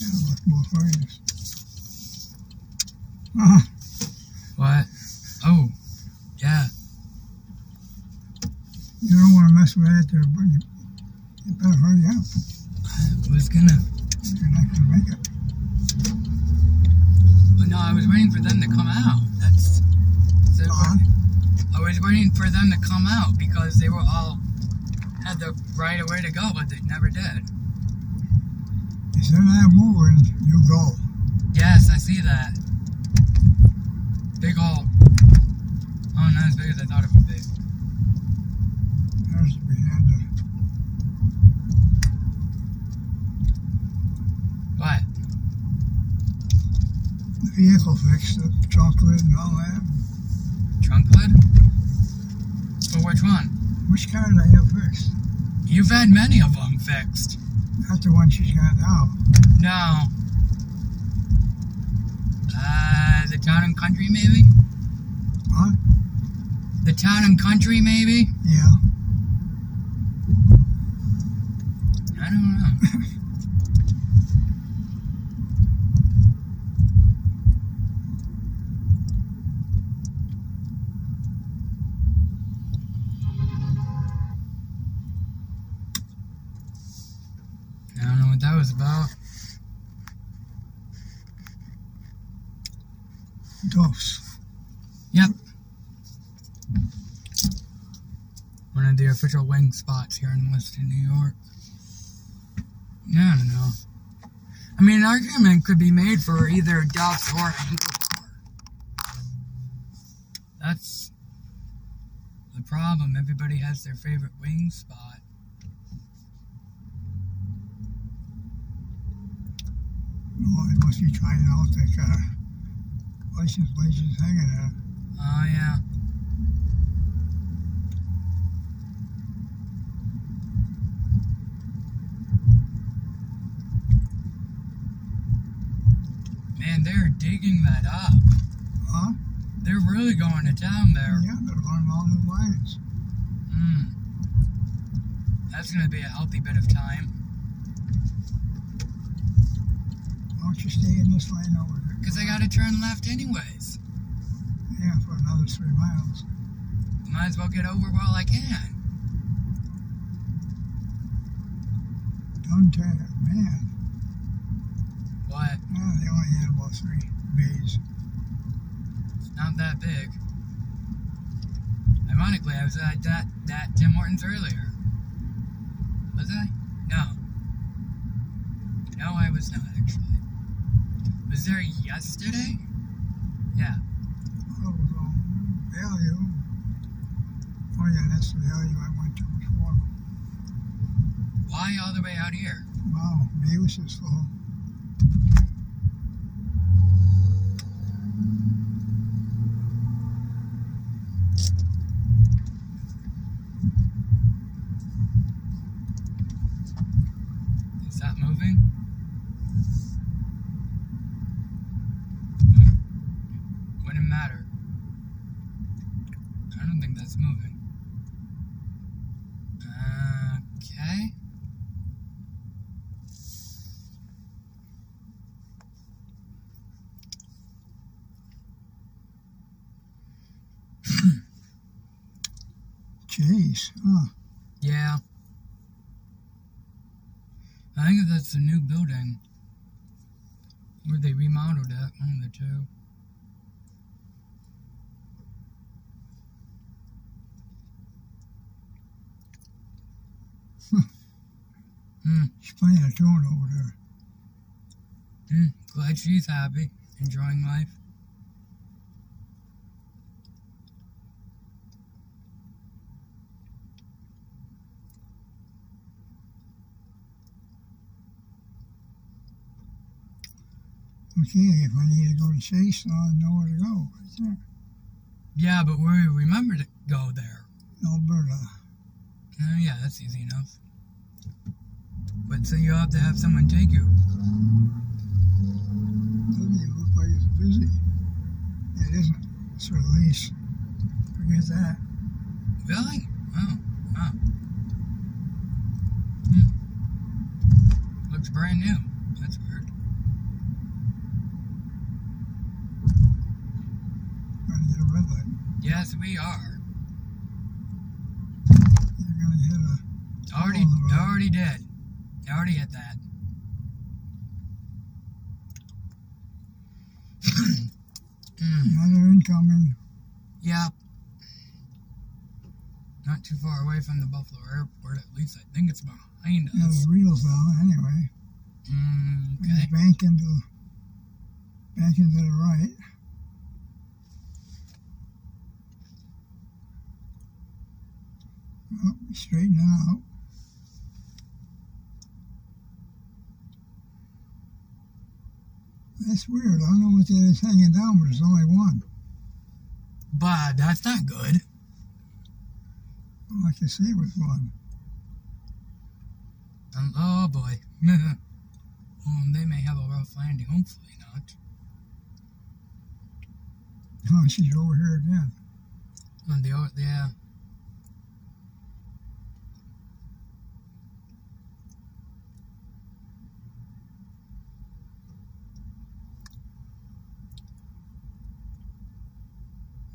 Yeah, look both ways. Uh, What? Oh, yeah. you don't want to mess with that there, but you, you better hurry up. I was gonna. You're not going to make it. But no, I was waiting for them to come out. That's. that's it. Uh, I was waiting for them to come out because they were all had the right of way to go, but they never did. if they're not moving, you go. Yes, I see that. Big hole. Oh, not as big as I thought it would be. There's we had the What? the vehicle fixed, the trunk lid and all that. Trunk lid? For which one? Which car did I have fixed? You've had many of them fixed. Not the one she's got now. No. Uh, the town and country, maybe? Huh? The town and country, maybe? Yeah. I don't know. I don't know what that was about. Duff's. Yep. One of the wing spots here in Western New York. I don't know. I mean, an argument could be made for either Duff's or Anchor. That's the problem. Everybody has their favorite wing spot. Oh, they must be trying out the car. License plates is hanging there. Oh, yeah. Up. Huh? They're really going to town there. Yeah, they're running all new lines. Hmm. That's going to be a healthy bit of time. Why don't you stay in this lane over there? Because I got to turn left anyways. Yeah, for another three miles. Might as well get over while I can. Done tag, man. What? Well, they only had about three It's not that big. Ironically, I was at that, that Tim Hortons earlier. Was I? No. No, I was not, actually. Was there yesterday? Yeah. Oh, well, Valu. Oh, yeah, that's the Valu I went to before. Why all the way out here? Wow, Mavis is full. Uh, Is that moving? Wouldn't matter. I don't think that's moving. Okay. Huh? Yeah. I think that's the new building. Where they remodeled it, one of the two. Hmm. She's playing a tune over there. Hmm. Glad she's happy, enjoying life. Okay, if I need to go to Chase, I'll know where to go. Right there. Yeah, but we remember to go there. Alberta. Oh, yeah, that's easy enough. But so you'll have to have someone take you. Doesn't look like it's busy. It isn't. It's release. Forget that. Really? Oh, wow. Hmm. Looks brand new. That's weird. Gonna get a red light. Yes, we are. You're gonna hit a. Already, Oh, right. already did. I already hit that. Hmm. Another incoming. Yeah. Not too far away from the Buffalo Airport. At least I think it's behind Yeah, us. the wheels down anyway. Mm, okay. banking to, banking to the right. Oh, straightening out. That's weird. I don't know what that is hanging down, but there's only one. But that's not good. I can see with one. Um, oh boy. well, they may have a rough landing. Hopefully not. Oh, she's over here again. On the o- yeah.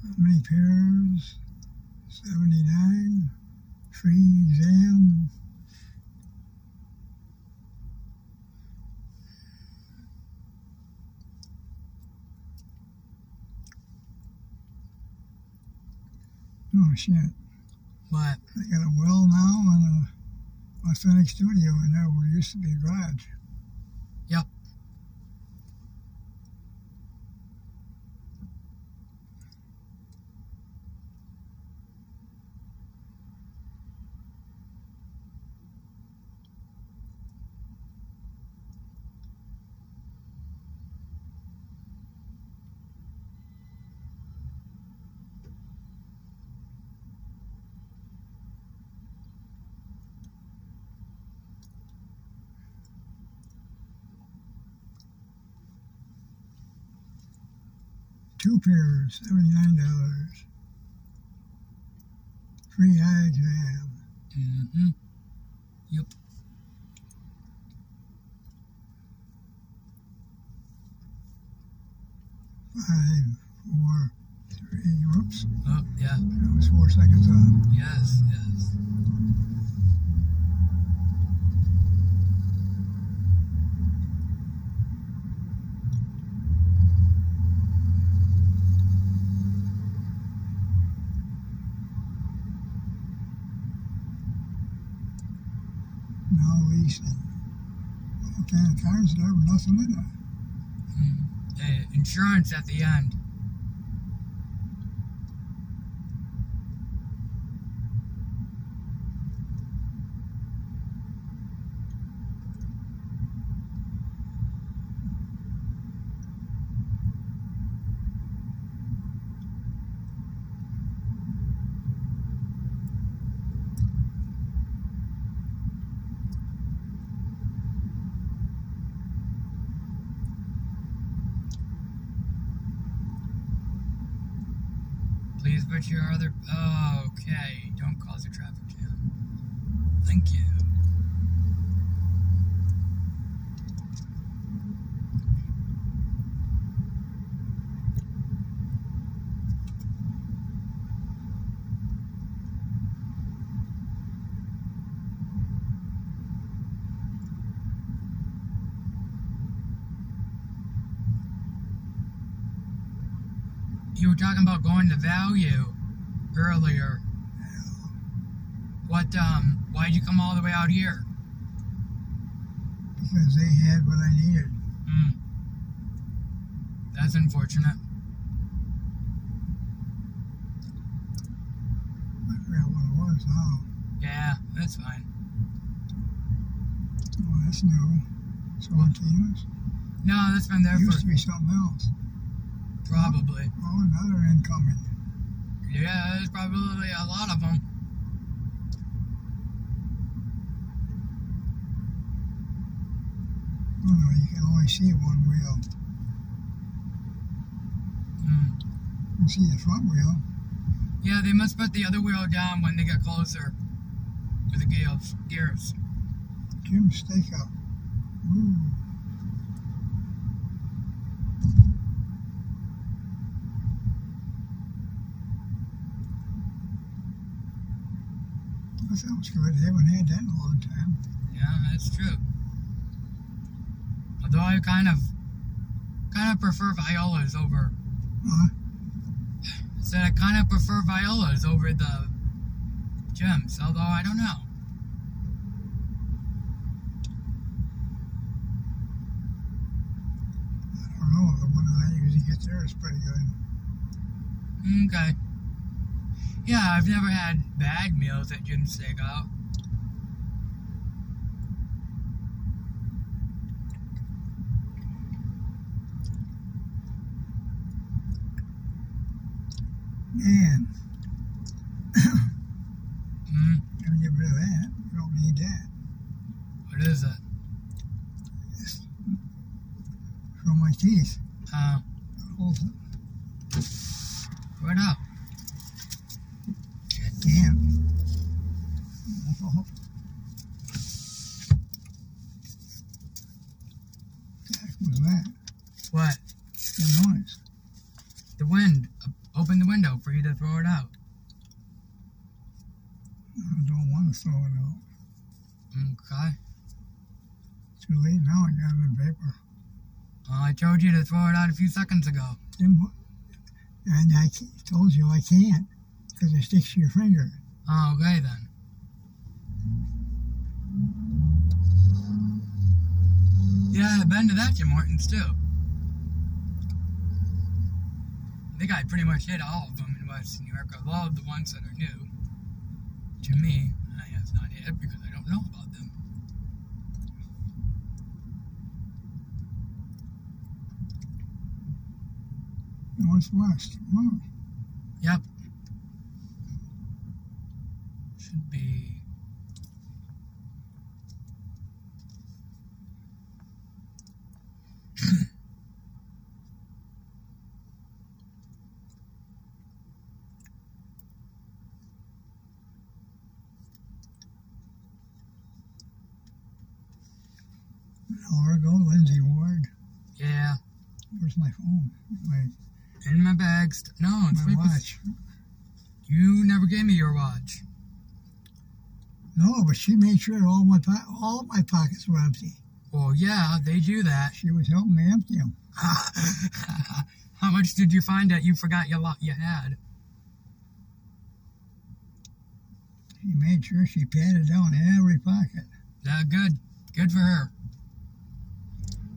How many pairs? 79. free exam. Oh shit. But They got a well now and a authentic studio in there where it used to be a garage. Two pairs, seventy-nine dollars. Free eye exam. Mm-hmm. Yep. Five, four, three. Whoops, Oh, yeah. that was four seconds off. Yes, yes. No leasing. All kind of Mm. Hey, insurance at the end. Please put your other. Oh, okay. Don't cause a traffic jam. Thank you. You were talking about going to Valu earlier. What, um, why'd you come all the way out here? Because they had what I needed. Hmm. That's unfortunate. I forgot what it was now. Yeah, that's fine. Oh, that's new. Sorrentinos. No, that's been there Used for to be something else. Probably. Oh, another incoming. Yeah, there's probably a lot of them. Oh no, you can only see one wheel. Hmm. You can see the front wheel. Yeah, they must put the other wheel down when they get closer to the gears. gears. Jim Steakout. Ooh. That good. They haven't had that in a long time. Yeah, that's true. Although I kind of, kind of prefer violas over. Huh? Said I kind of prefer violas over the gems. Although I don't know. I don't know. The one that I usually get there is pretty good. Okay. Yeah, I've never had bad meals at Jim Steakout. Man, Hmm. gotta get rid of that. You don't need that. What is it? It's from my teeth. Uh, Hold it. what up? Damn. Oh. The heck was that? What? The noise. The wind. Uh, Open the window for you to throw it out. I don't want to throw it out. Okay. Too late now. I got it in paper. Well, I told you to throw it out a few seconds ago. Then? And I told you I can't because it sticks to your finger. Oh, okay then. Yeah, I've been to that Tim Hortons too. I think I pretty much hit all of them in West New York. Lot of the ones that are new. To me, I have not hit because I don't know about them. Northwest. Oh, Yep. Should be. An hour ago, Lindsay Ward. Yeah, Where's my phone? My, in my bags. No, it's my right bes- watch. You never gave me your watch. No, but she made sure all my po- all my pockets were empty. Well, yeah, they do that. She was helping me empty them. How much did you find that you forgot you lo- you had? She made sure she patted down every pocket. Yeah, good. Good for her.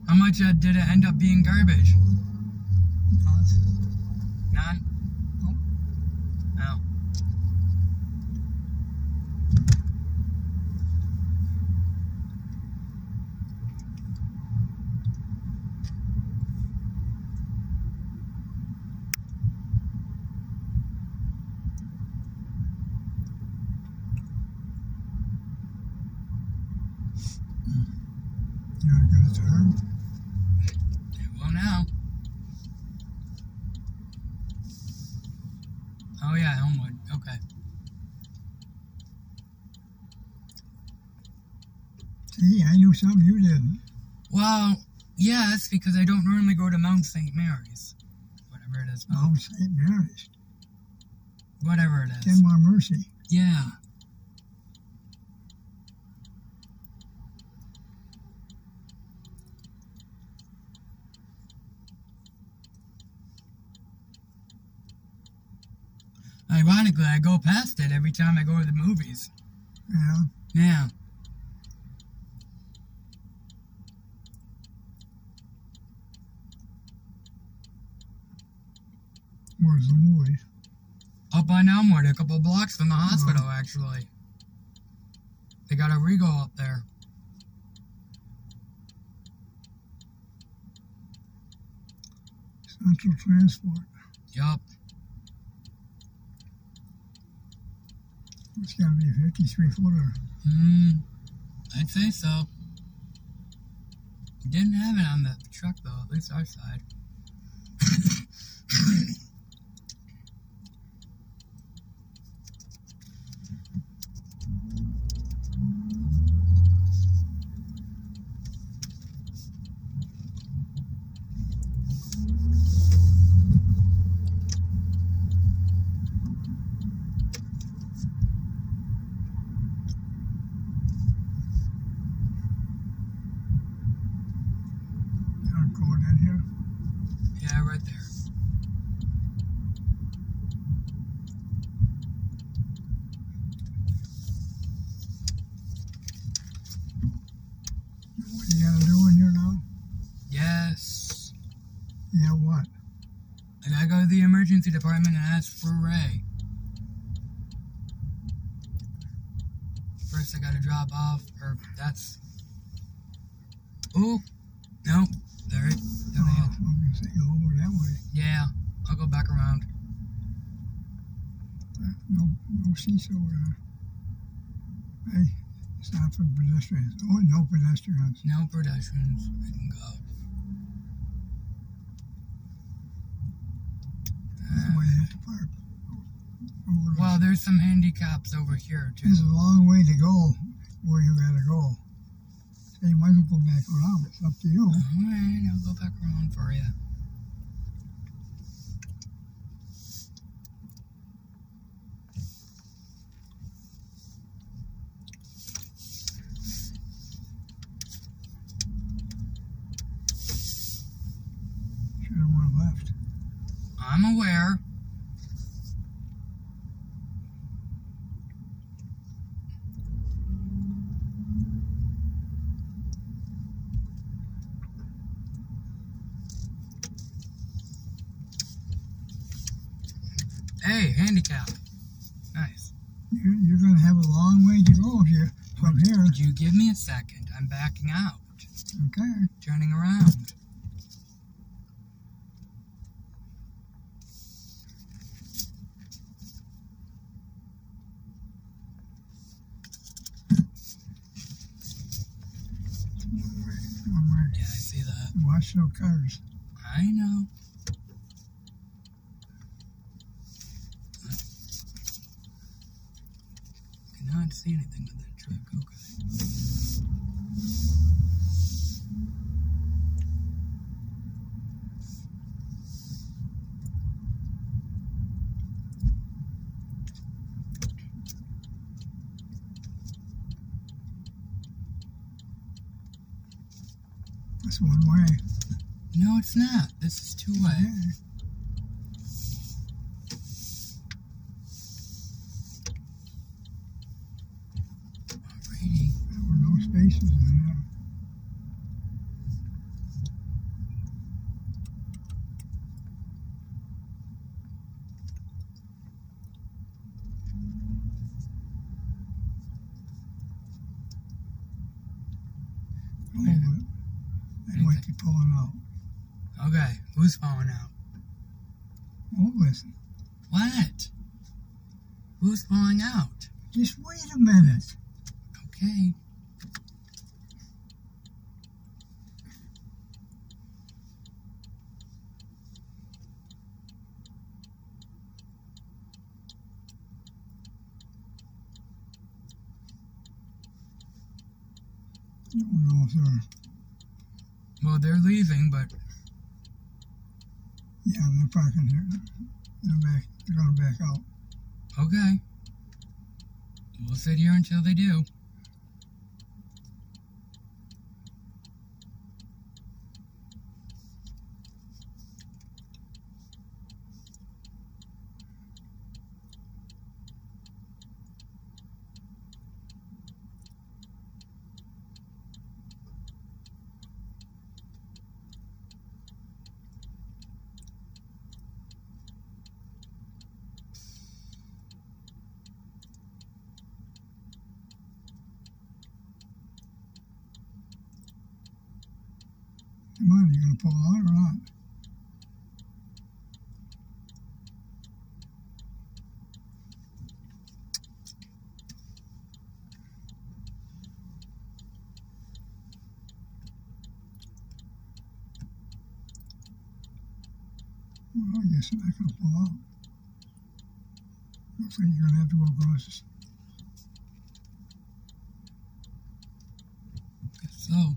How much uh, did it end up being garbage? Nope. No. You want to get a turn? Well, now. Oh, yeah, Elmwood. Okay. See, I knew something you didn't. Well, yes, because I don't normally go to Mount St. Mary's. Whatever it is. Mount St. Mary's. Whatever it is. Kenmore Mercy. Yeah. Ironically, I go past it every time I go to the movies. Yeah. Yeah. Where's the? Up on Elmwood, a couple blocks from the hospital, actually. They got a Regal up there. Central Transport. Yup. It's got to be a 53 footer. Hmm. I'd say so. Didn't have it on the truck, though, at least our side. You want to go in here? Yeah, right there. What you got to do in here now? Yes. Yeah, what? I gotta go to the emergency department and ask for Ray. First, I gotta drop off, or that's. Ooh, no, there, it- there Oh, they I'm are. going go over that way. Yeah, I'll go back around. Uh, no, no seesaw there. Hey, it's not for pedestrians. Oh, no pedestrians. No pedestrians. I can go. That's the way you have to park. Over the- Well, there's some handicaps over here too. It's a long way to go where you gotta go. So you might as well go back around. It's up to you. Alright, I'll go back around for you. Should have went left. I'm aware. Hey, handicap. Nice. You're, you're gonna have a long way to go if you from here. Could you give me a second? I'm backing out. Okay. Turning around. One way. One way. Yeah, I see that. Watch no cars. I know. Cannot see anything with that truck. Okay. It's one way. No, it's not. This is two way. Yeah. Alrighty. There were no spaces in there. Hold it. They might be pulling out. Okay, who's falling out? Oh, listen. What? Who's out? Just wait a minute. Okay. don't know if they're, Well, they're leaving, but yeah, they're parking here. They're back, they're gonna back out. okay. We'll sit here until they do. Come on, you gonna pull out or not? Gonna pull out. Looks like you're gonna have to go across this. Guess so.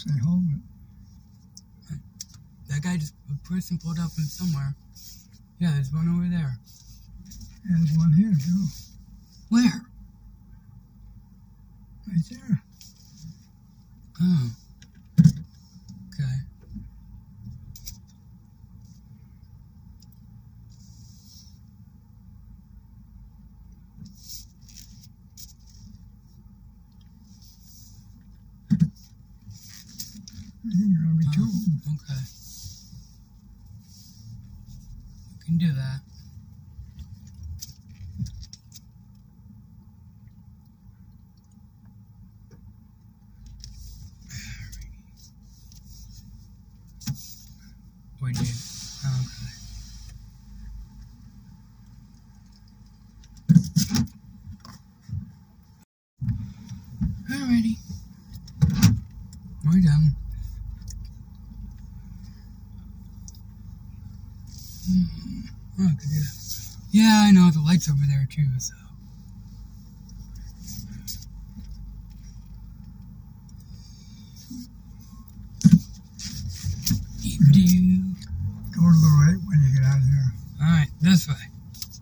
I was gonna say hold it. That guy just, a person pulled up from somewhere. Yeah, there's one over there. And There's one here too. Where? Right there. Oh. Okay. I think you're gonna be two. of 'em. Okay. We can do that. We do. Okay. Alrighty. We're done. Okay. Yeah, I know the light's over there too, so. Do Go to the right when you get out of here. Alright, this way.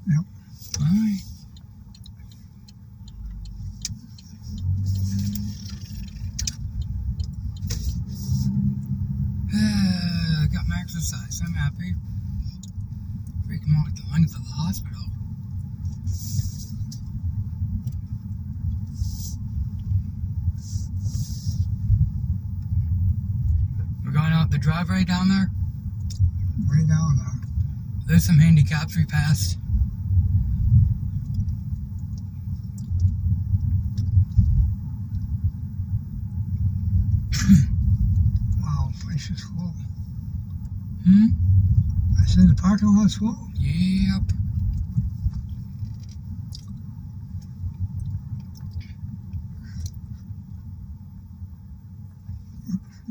Yep. Alright. Uh, got my exercise. I'm happy. Freaking walked the length of the hospital. We're going out the driveway down there. Way down there. There's handicaps passed. Wow, place is full. Hmm? I said the parking lot's full. Yep.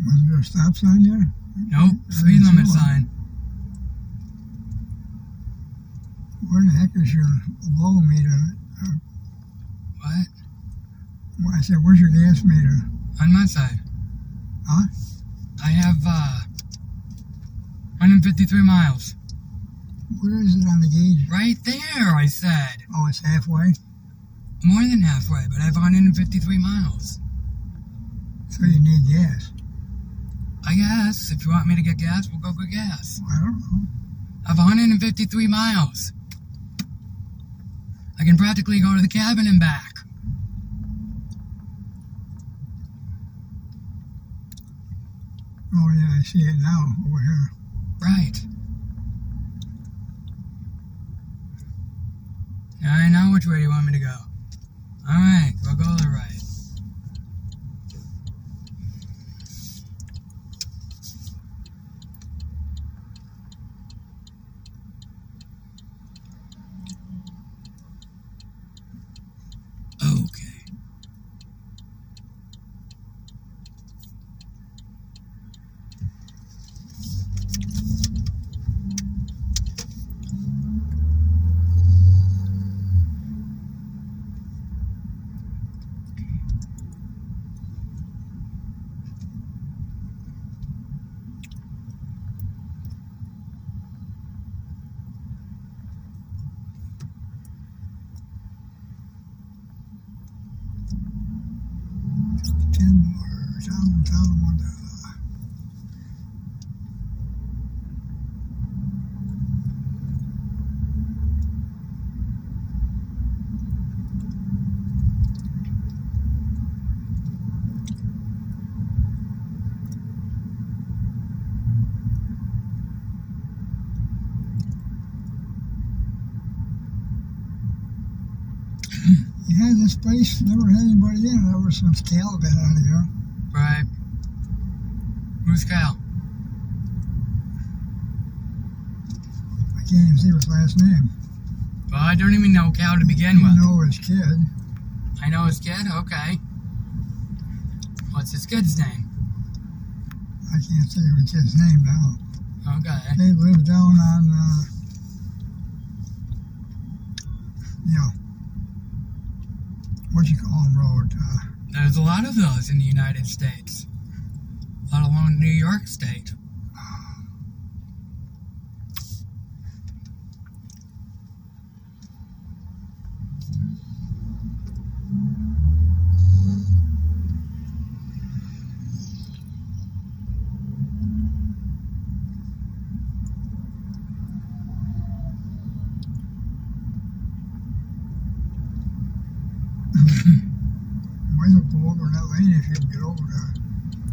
Was there a stop sign there? Nope. Speed limit sign. Where the heck is your low meter? What? I said, where's your gas meter? On my side. Huh? I have, uh, 153 miles. Where is it on the gauge? Right there, I said. Oh, it's halfway? More than halfway, but I have 153 miles. So you need gas. I guess. If you want me to get gas, we'll go get gas. I don't know. I have 153 miles. Can practically go to the cabin and back. Oh, yeah, I see it now over here. Right. I know which way you want me to go. Alright, we'll go to the right. Okay. Ten more. Down, down, one down. Yeah, this place never had anybody in it ever since Cal got out of here. Right. Who's Cal? I can't even see his last name. Well, I don't even know Cal to begin You with. know his kid. I know his kid? Okay. What's his kid's name? I can't think of his kid's name now. Okay. They live down on, uh, yeah, what you There's a lot of those in the United States, let alone New York State. might as well go over that lane if you can get over there.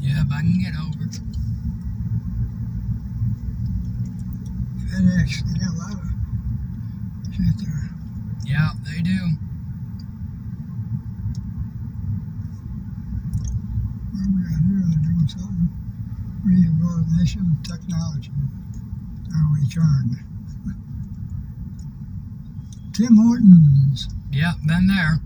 Yeah, if I can get over. FedEx, they got a lot of shit there. Yeah, they do. What we got here? They're doing something. Rehabilitation technology. Now returned. Tim Hortons. Yeah, been there.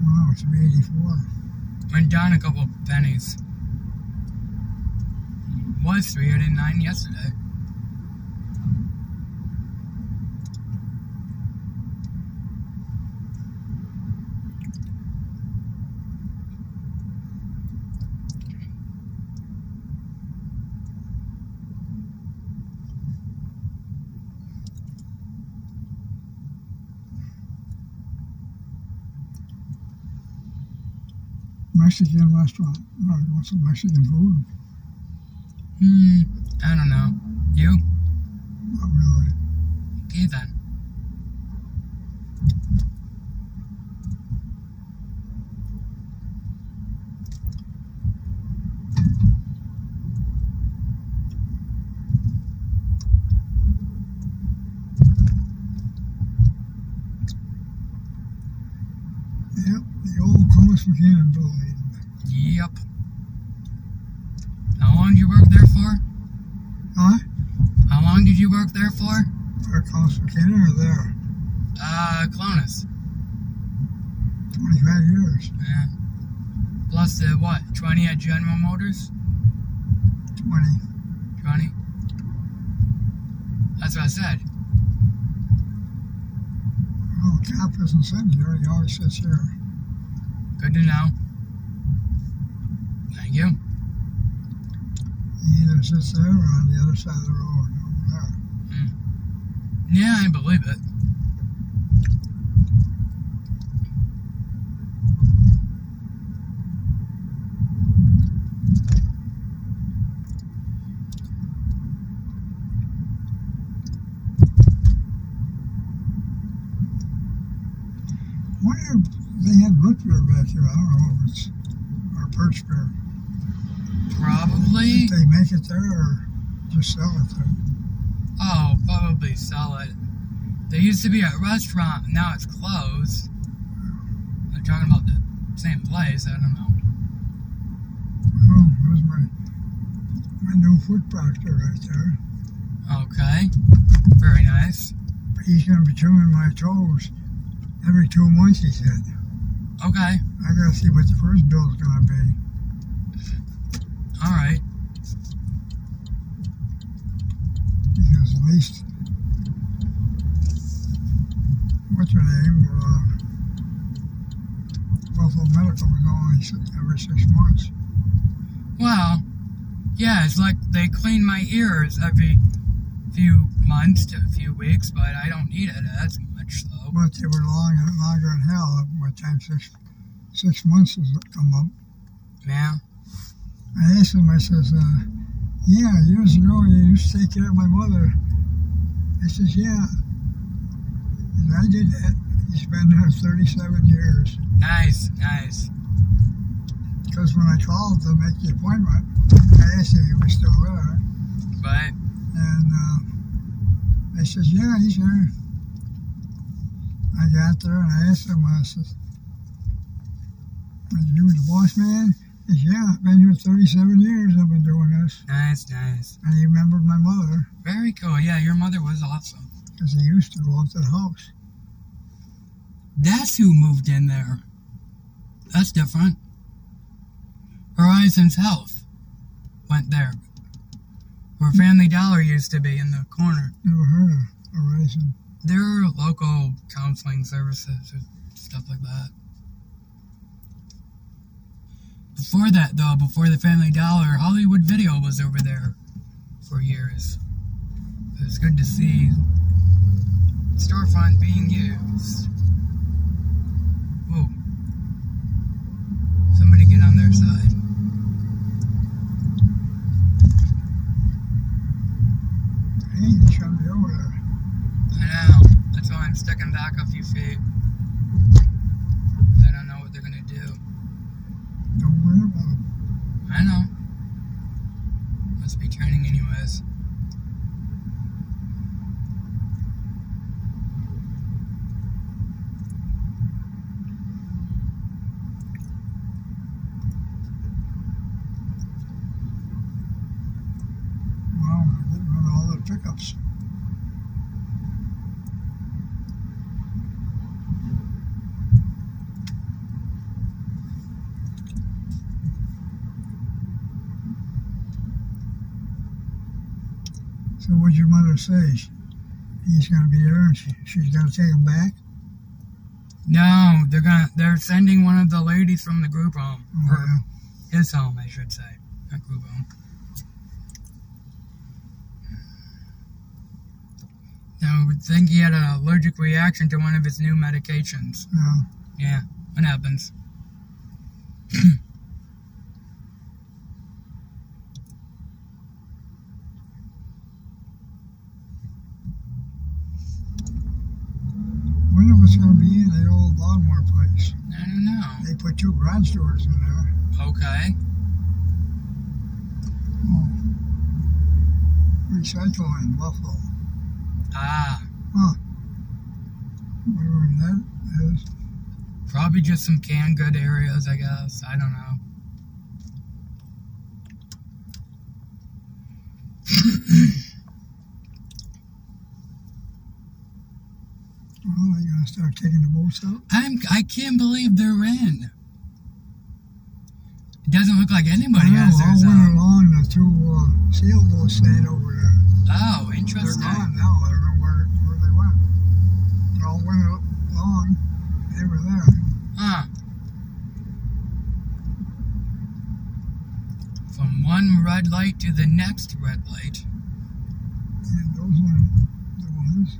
Wow, it's 84. Went down a couple pennies. Was 309 yesterday. Mexican restaurant. You want some Mexican food? Hmm, I don't know. You? Not really. Okay then. Yep, the old Columbus McKinnon building. Yep. How long did you work there for? Huh? How long did you work there for? For Columbus McKinnon or there? Uh, Clonus. 25 years. Yeah. Plus the what? 20 at General Motors? 20. 20? That's what I said. Well, Cap isn't sitting here. He always sits here. Good to know. Thank you. He either sits there or on the other side of the road. Yeah, I believe it. Do they have root beer back here? I don't know if it's or birch beer. Probably. They make it there or just sell it there. Oh, probably sell it. There used to be a restaurant, now it's closed. They're talking about the same place, I don't know. Oh, there's my my new foot proctor right there. Okay. Very nice. He's gonna be trimming my toes every two months. He said. Okay. I gotta see what the first bill's gonna be Alright. because at least what's her name? Uh, Buffalo Medical was only every six months. Well, yeah, it's like they clean my ears every few months to a few weeks, but I don't need it as much, so. But they were long, longer than hell. By the time six six months has come up, Yeah. I asked him. I says, uh, "Yeah, years ago you used to take care of my mother." He says, "Yeah." And I did that. He's been there 37 years. Nice, nice. Because when I called to make the appointment, I asked if he was still there, But, and uh, they says, "Yeah, he's here. I got there and I asked him. I says, "Are you the boss man?" He says, "Yeah, I've been here 37 years. I've been doing this." nice, nice. And he remembered my mother Very cool. Yeah, your mother was awesome. because they used to go up to the house. That's who moved in there. That's different. Horizons Health went there. Where Family Dollar used to be in the corner. Never heard of Horizon. There are local counseling services and stuff like that. Before that, though, before the Family Dollar, Hollywood Video was over there for years. It was good to see storefront being used. Whoa. Somebody get on their side. Hey, he shouldn't be over. I know. That's why I'm sticking back a few feet. I don't know what they're gonna do. Don't worry about him. I know. Must be turning anyways. Wow, we're getting rid of all the pickups. So what'd your mother says. He's gonna be there and she, she's gonna take him back? No, they're gonna they're sending one of the ladies from the group home. Oh, Or yeah. his home, I should say. Not group home. Now, I would think he had an allergic reaction to one of his new medications. Yeah. Yeah, what happens? Wonder what's gonna be in the old lawnmower place. I don't know. They put two in there. Okay. Oh. Recycling Buffalo. Ah, Huh. Whatever that is. Probably just some canned good areas, I guess. I don't know. Well, they're gonna start taking the boats out. I'm I can't believe they're in. It doesn't look like anybody I has know, all winter long, the two uh, sailboats stayed over there. Oh, interesting. They're gone now. I don't know where, where they went. But all winter long, they were there. Huh. From one red light to the next red light. And those were the ones.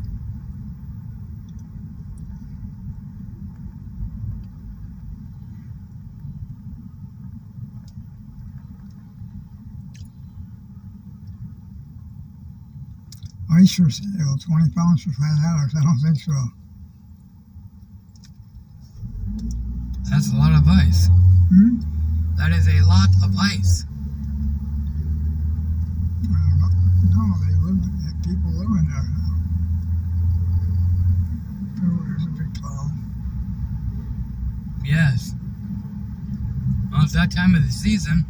Ice for sale, 20 pounds for five dollars. I don't think so. That's a lot of ice. Hmm? That is a lot of ice. I. No, they live, they people living there now. Oh, there's a big pile. Yes. Well, it's that time of the season.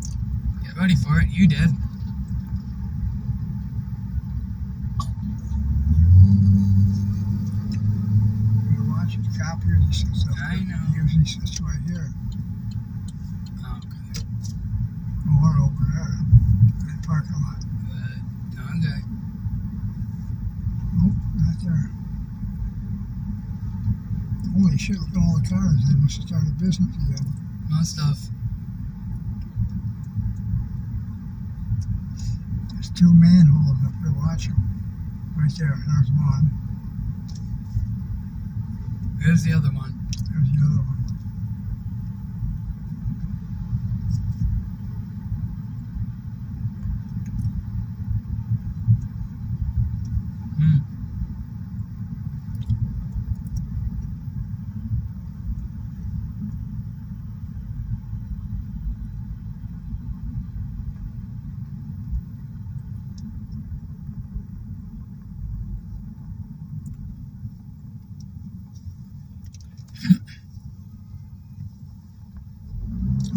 Get ready for it. You did. You watch the copier, he sits up I there. know. He usually sits right here. Okay. Or over there. In the parking lot. Good. Okay. Nope, not there. Holy shit, look at all the cars. They must have started business again. Most of. There's two manholes up there. Watch them. Right there. There's one. There's the other one. There's the other one. Hmm.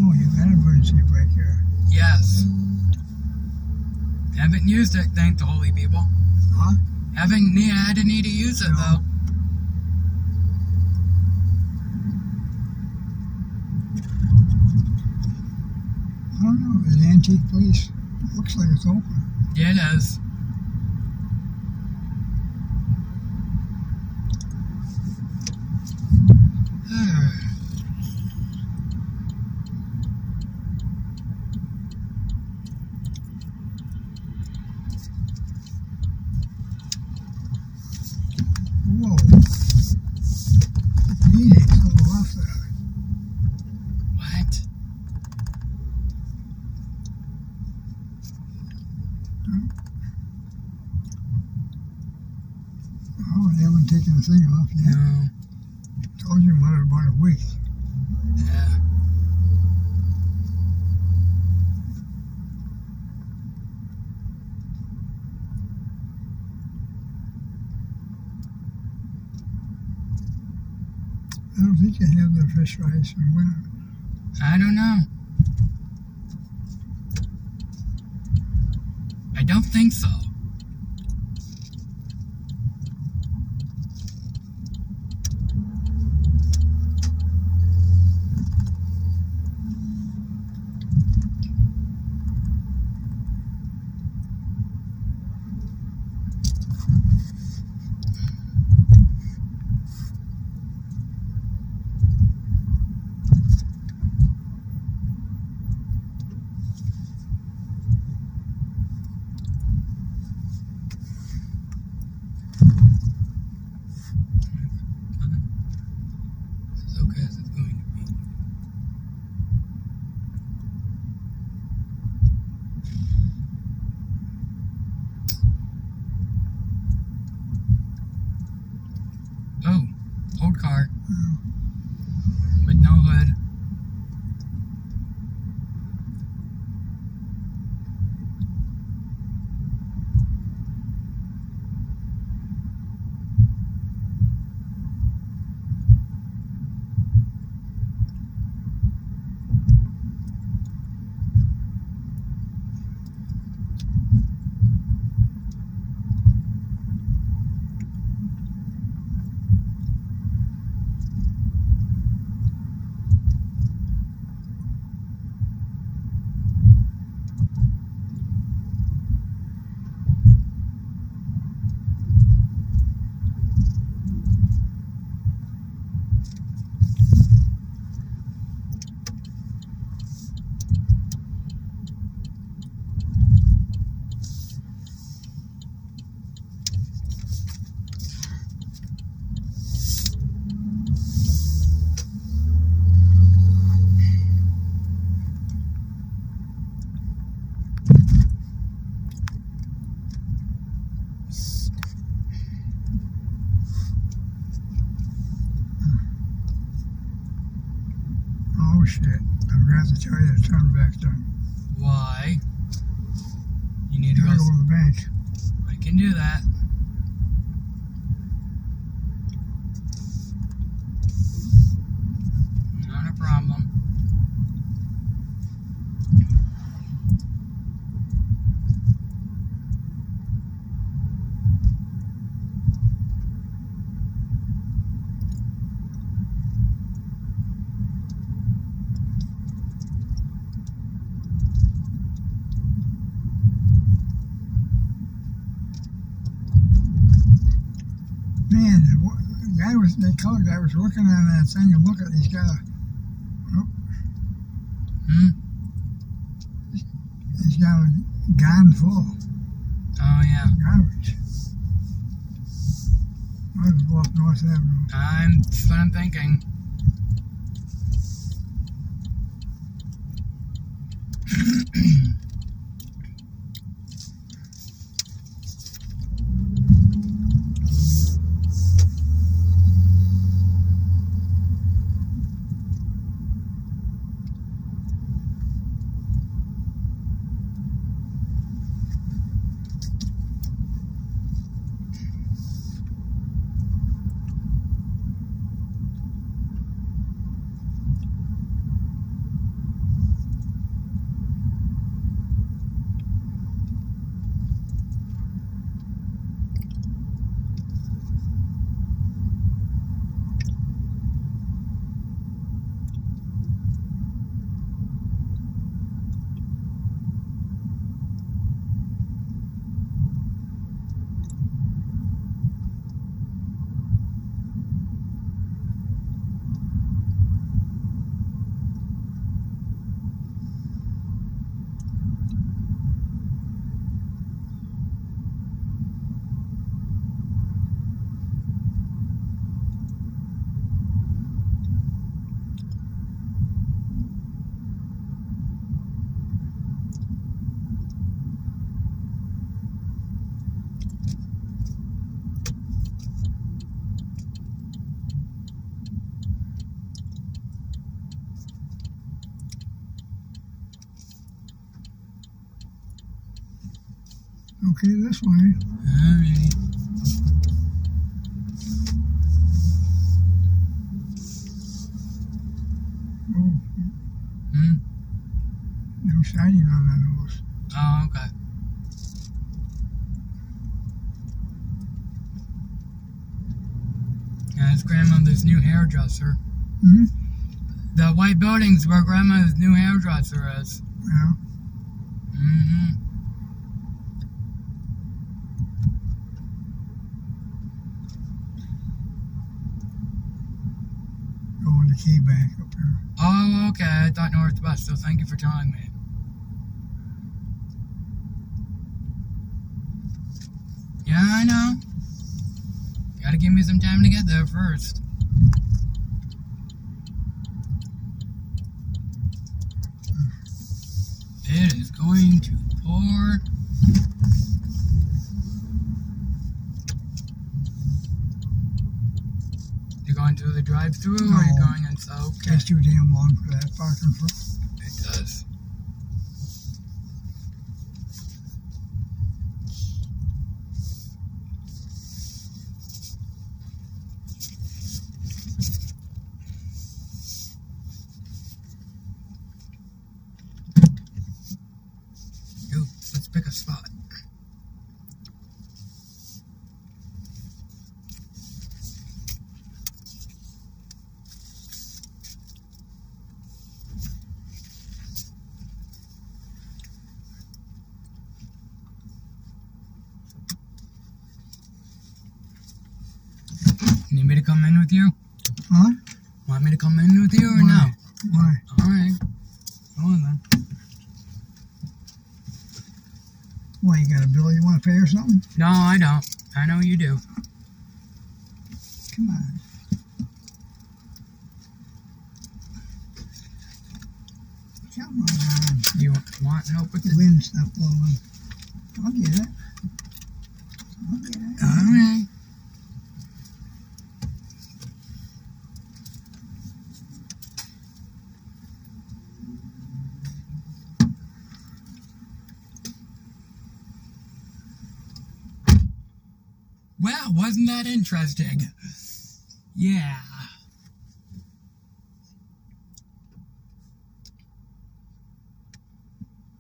Oh, you got emergency brake here. Yes. Haven't used it, thank the holy people. Huh? Haven't need, had to need to use it No. though. I don't know. An antique place. Looks like it's open. Yeah, it is. Whoa. Easy. To the left there. What? Oh, they haven't taken the thing off yet. No. Told you about it about a week. Yeah. I don't think they have their fish fries in winter. I don't know. I don't think so. Color guy was working on that thing and look at, he's got a, Hmm? he's got a gun full. Oh, yeah. Garbage. As well up North Avenue. I'm, that's what I'm thinking. Okay, this way. Alrighty. Oh, Hmm? no shining on that horse. Oh, okay. It's grandmother's new hairdresser. Hmm? The white building's where grandma's new hairdresser is. Yeah. Mm-hmm. Going to Key Bank up there. Oh, okay. I thought northwest, so thank you for telling me. Yeah, I know. Gotta give me some time to get there first. It is going to pour. You're going through the drive-through, or are you No. going inside? Okay, Takes too damn long for that parking for. it does. Yo, let's pick a spot. Need me to come in with you? Huh? Want me to come in with you or Why? no? Why? Alright. Go on then. Why, you got a bill you want to pay or something? No, I don't. I know you do. Come on. Come on. You want help with The the wind's not blowing. I'll get it. I'll get it. Alright. wasn't that interesting? Yeah.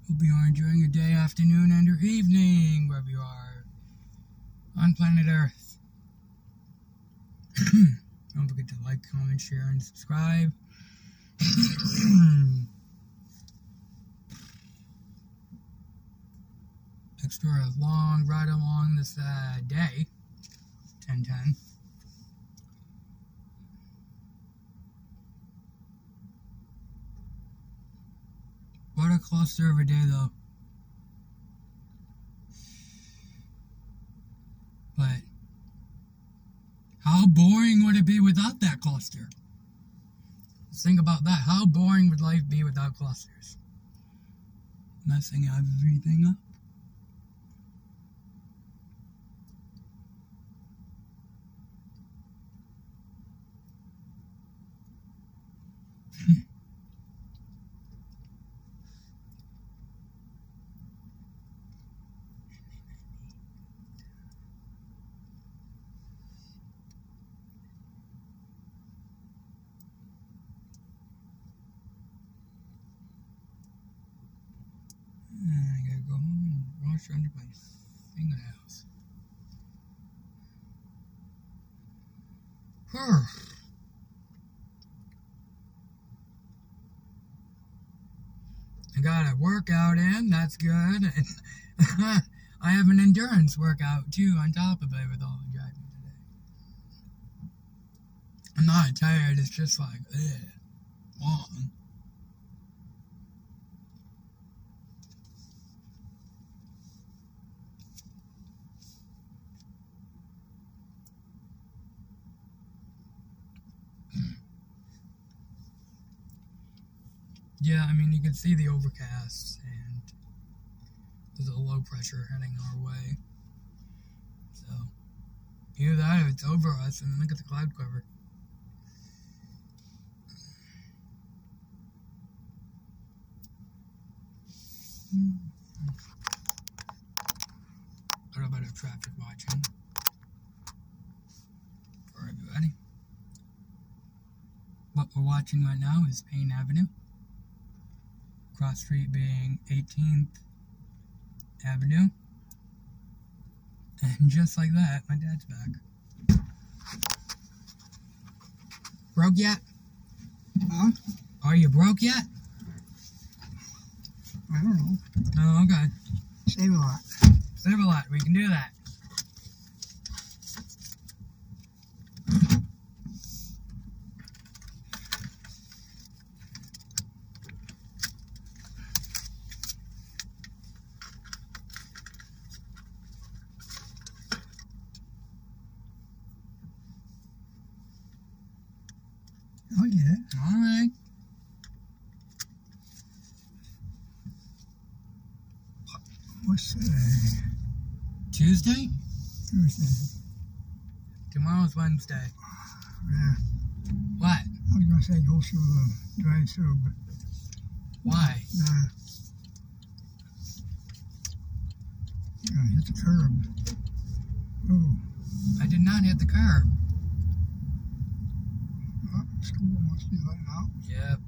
Hope you are enjoying your day, afternoon, and your evening, wherever you are on planet Earth. Don't forget to like, comment, share, and subscribe. Extra long ride along this uh, day, 1010. What a cluster of a day, though. But how boring would it be without that cluster? Just think about that. How boring would life be without clusters? Messing everything up. I gotta go wash under my fingernails. Huh. I got a workout in, that's good. I have an endurance workout too on top of it with all the driving today. I'm not tired, it's just like, ugh, long. Yeah, I mean, you can see the overcast, and there's a low pressure heading our way. So, either that or it's over us, and look at the cloud cover. A little bit of traffic watching for everybody. What we're watching right now is Payne Avenue cross street being 18th Avenue. And just like that, my dad's back. Broke yet? Huh? Are you broke yet? I don't know. Oh, okay. Save a lot. Save a lot. We can do that. I'll get it. All right. What's today? Tuesday? Tuesday. Wednesday. Yeah. What? I was gonna say go through the drive through, but Why? uh, gonna hit the curb. Ooh, I did not hit the curb. oh, school must be letting out. Yep.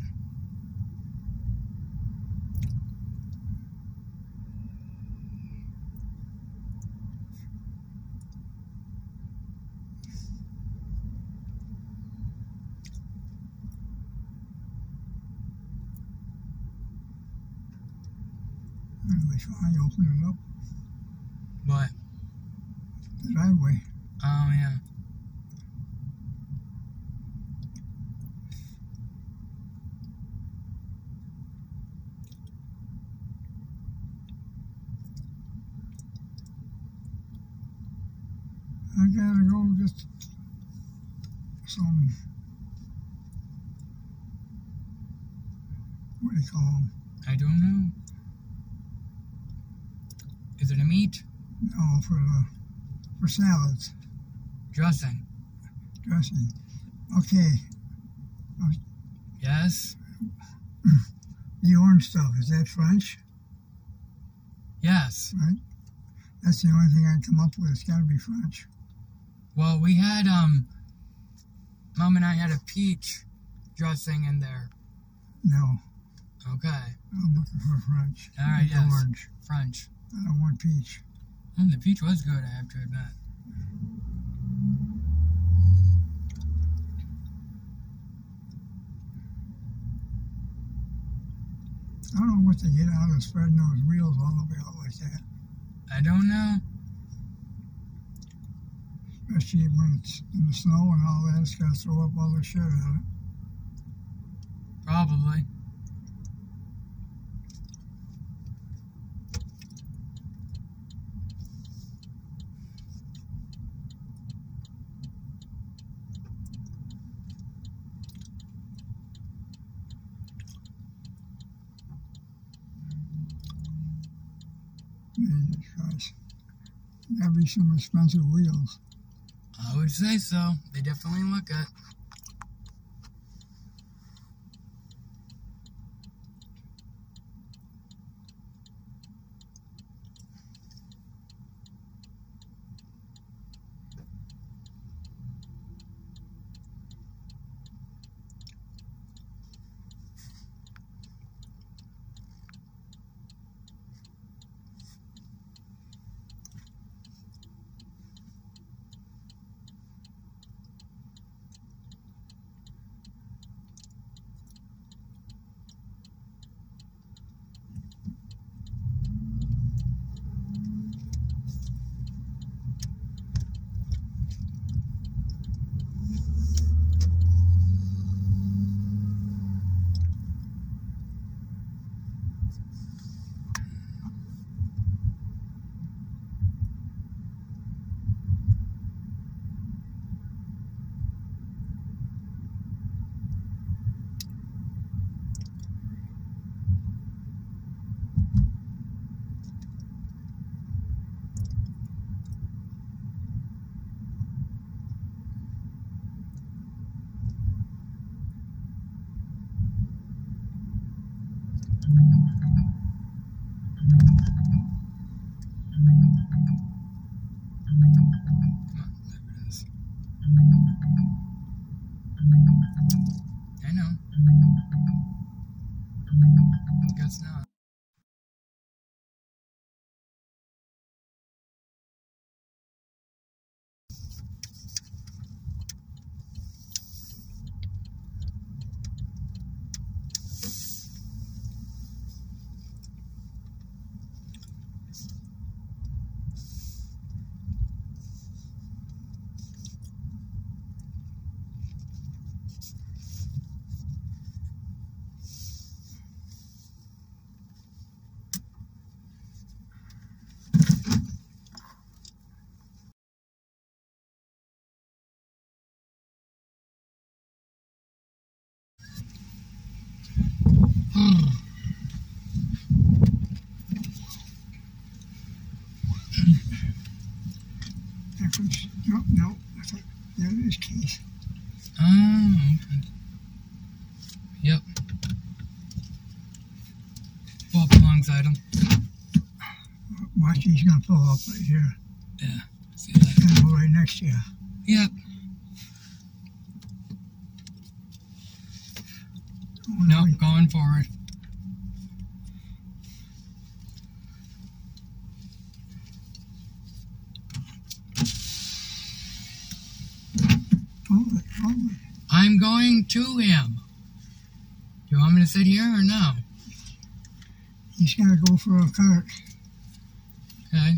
They finally opened it up, What? the driveway. Oh, yeah. I gotta go get some. What do you call them? I don't know. Is it a meat? No, for the for salads Dressing. dressing. Okay, Yes? the orange stuff is that French? Yes. Right. That's the only thing I can come up with. It's got to be French. Well, we had um, mom and I had a peach dressing in there. No, Okay, I'm looking for French. All right, yes. Orange. French. I don't want peach. And the peach was good, I have to admit. I don't know what they get out of spreading those wheels all the way out like that. I don't know. Especially when it's in the snow and all that, it's got to throw up all the shit on it. Probably. Some expensive wheels. I would say so. They definitely look it. There no, no, that's it. There it is, Keith. Oh, okay. Yep. Pull up alongside him. Watch, he's going to pull up right here. Yeah. See that? And go right next to you. Yep. Oh, Nope, he- going forward. Pull it, pull it. I'm going to him. Do you want me to sit here or no? He's got to go for a cart. Okay.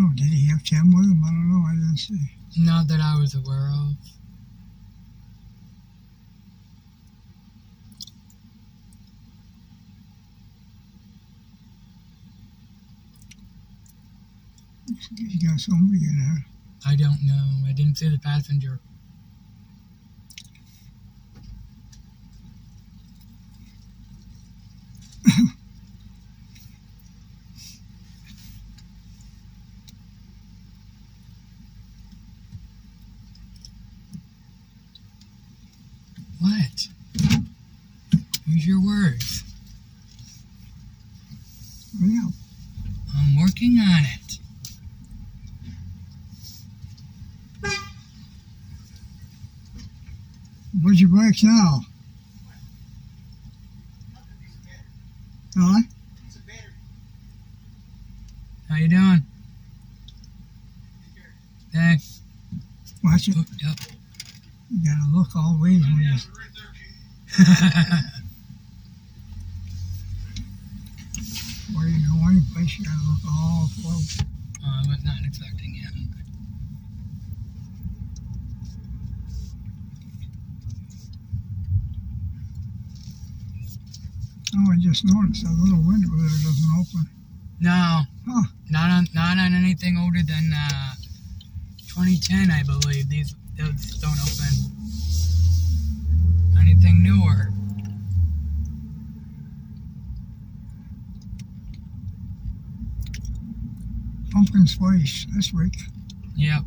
Oh, did he have Tim with him? I don't know. I didn't see. Not that I was aware of. He's got somebody in there. I don't know. I didn't see the passenger. Use your words. Yeah. I'm working on it. Your now? Huh? How you doing? Thanks. Watch it. Hooked up. You gotta look all ways when you before you go any place. You gotta look all four. Oh, I was not expecting it. Oh, I just noticed that little window there doesn't open. No. Huh. Not on not on anything older than uh, 2010, I believe. These those don't open. Anything newer. Pumpkin spice this week. Yep.